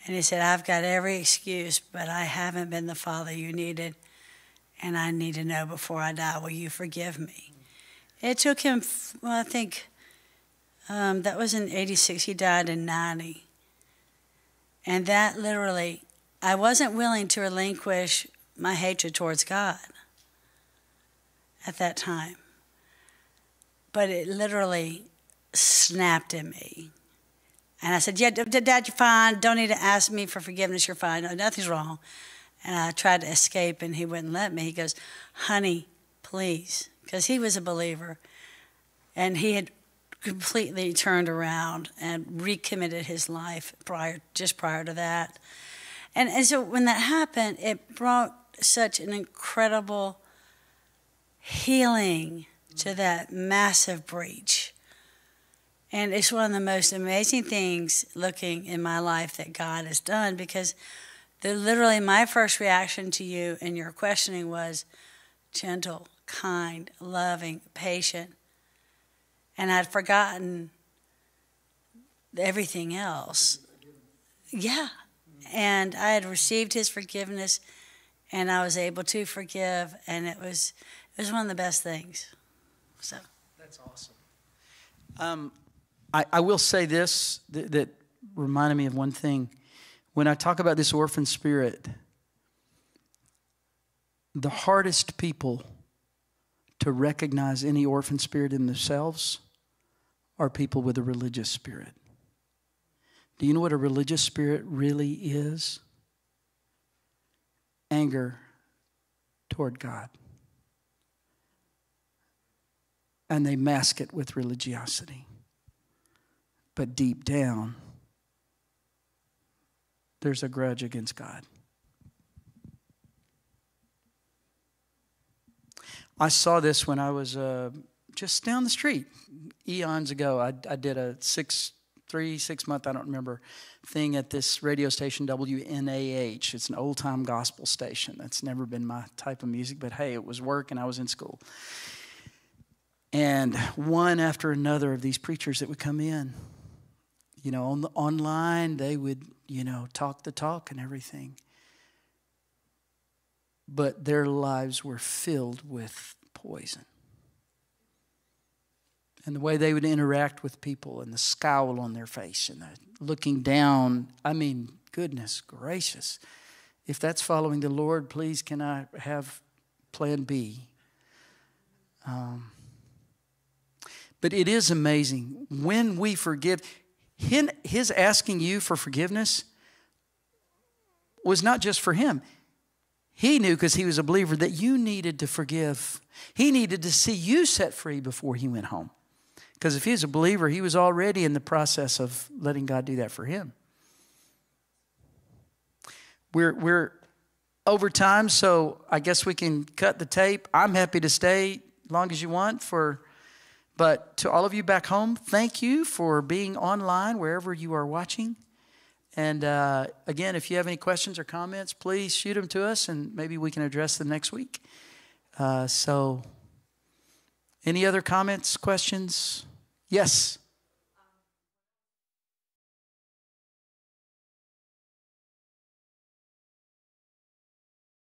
Speaker 3: And he said, I've got every excuse, but I haven't been the father you needed, and I need to know before I die, will you forgive me? It took him, well, I think um, that was in 86. He died in 90. And that literally, I wasn't willing to relinquish my hatred towards God at that time but it literally snapped in me. And I said, Yeah, Dad, you're fine. Don't need to ask me for forgiveness. You're fine. No, nothing's wrong. And I tried to escape, and he wouldn't let me. He goes, Honey, please. Because he was a believer. And he had completely turned around and recommitted his life prior, just prior to that. And, and so when that happened, it brought such an incredible healing to that massive breach. And it's one of the most amazing things looking in my life that God has done because the, literally my first reaction to you and your questioning was gentle, kind, loving, patient. And I'd forgotten everything else. Yeah. And I had received his forgiveness and I was able to forgive and it was it was one of the best things. So
Speaker 2: that's awesome. Um, I, I, will say this that, that reminded me of one thing. When I talk about this orphan spirit, the hardest people to recognize any orphan spirit in themselves are people with a religious spirit. Do you know what a religious spirit really is? Anger toward God and they mask it with religiosity. But deep down, there's a grudge against God. I saw this when I was uh, just down the street eons ago. I, I did a six three, six month, I don't remember, thing at this radio station, WNAH. It's an old time gospel station. That's never been my type of music, but hey, it was work and I was in school. And one after another of these preachers that would come in, you know, on the, online, they would, you know, talk the talk and everything. But their lives were filled with poison and the way they would interact with people and the scowl on their face and the looking down. I mean, goodness gracious. If that's following the Lord, please can I have plan B? Um, but it is amazing when we forgive. His asking you for forgiveness was not just for him. He knew because he was a believer that you needed to forgive. He needed to see you set free before he went home. Because if he's a believer, he was already in the process of letting God do that for him. We're, we're over time, so I guess we can cut the tape. I'm happy to stay as long as you want for but to all of you back home, thank you for being online wherever you are watching. And uh, again, if you have any questions or comments, please shoot them to us and maybe we can address them next week. Uh, so, any other comments, questions? Yes.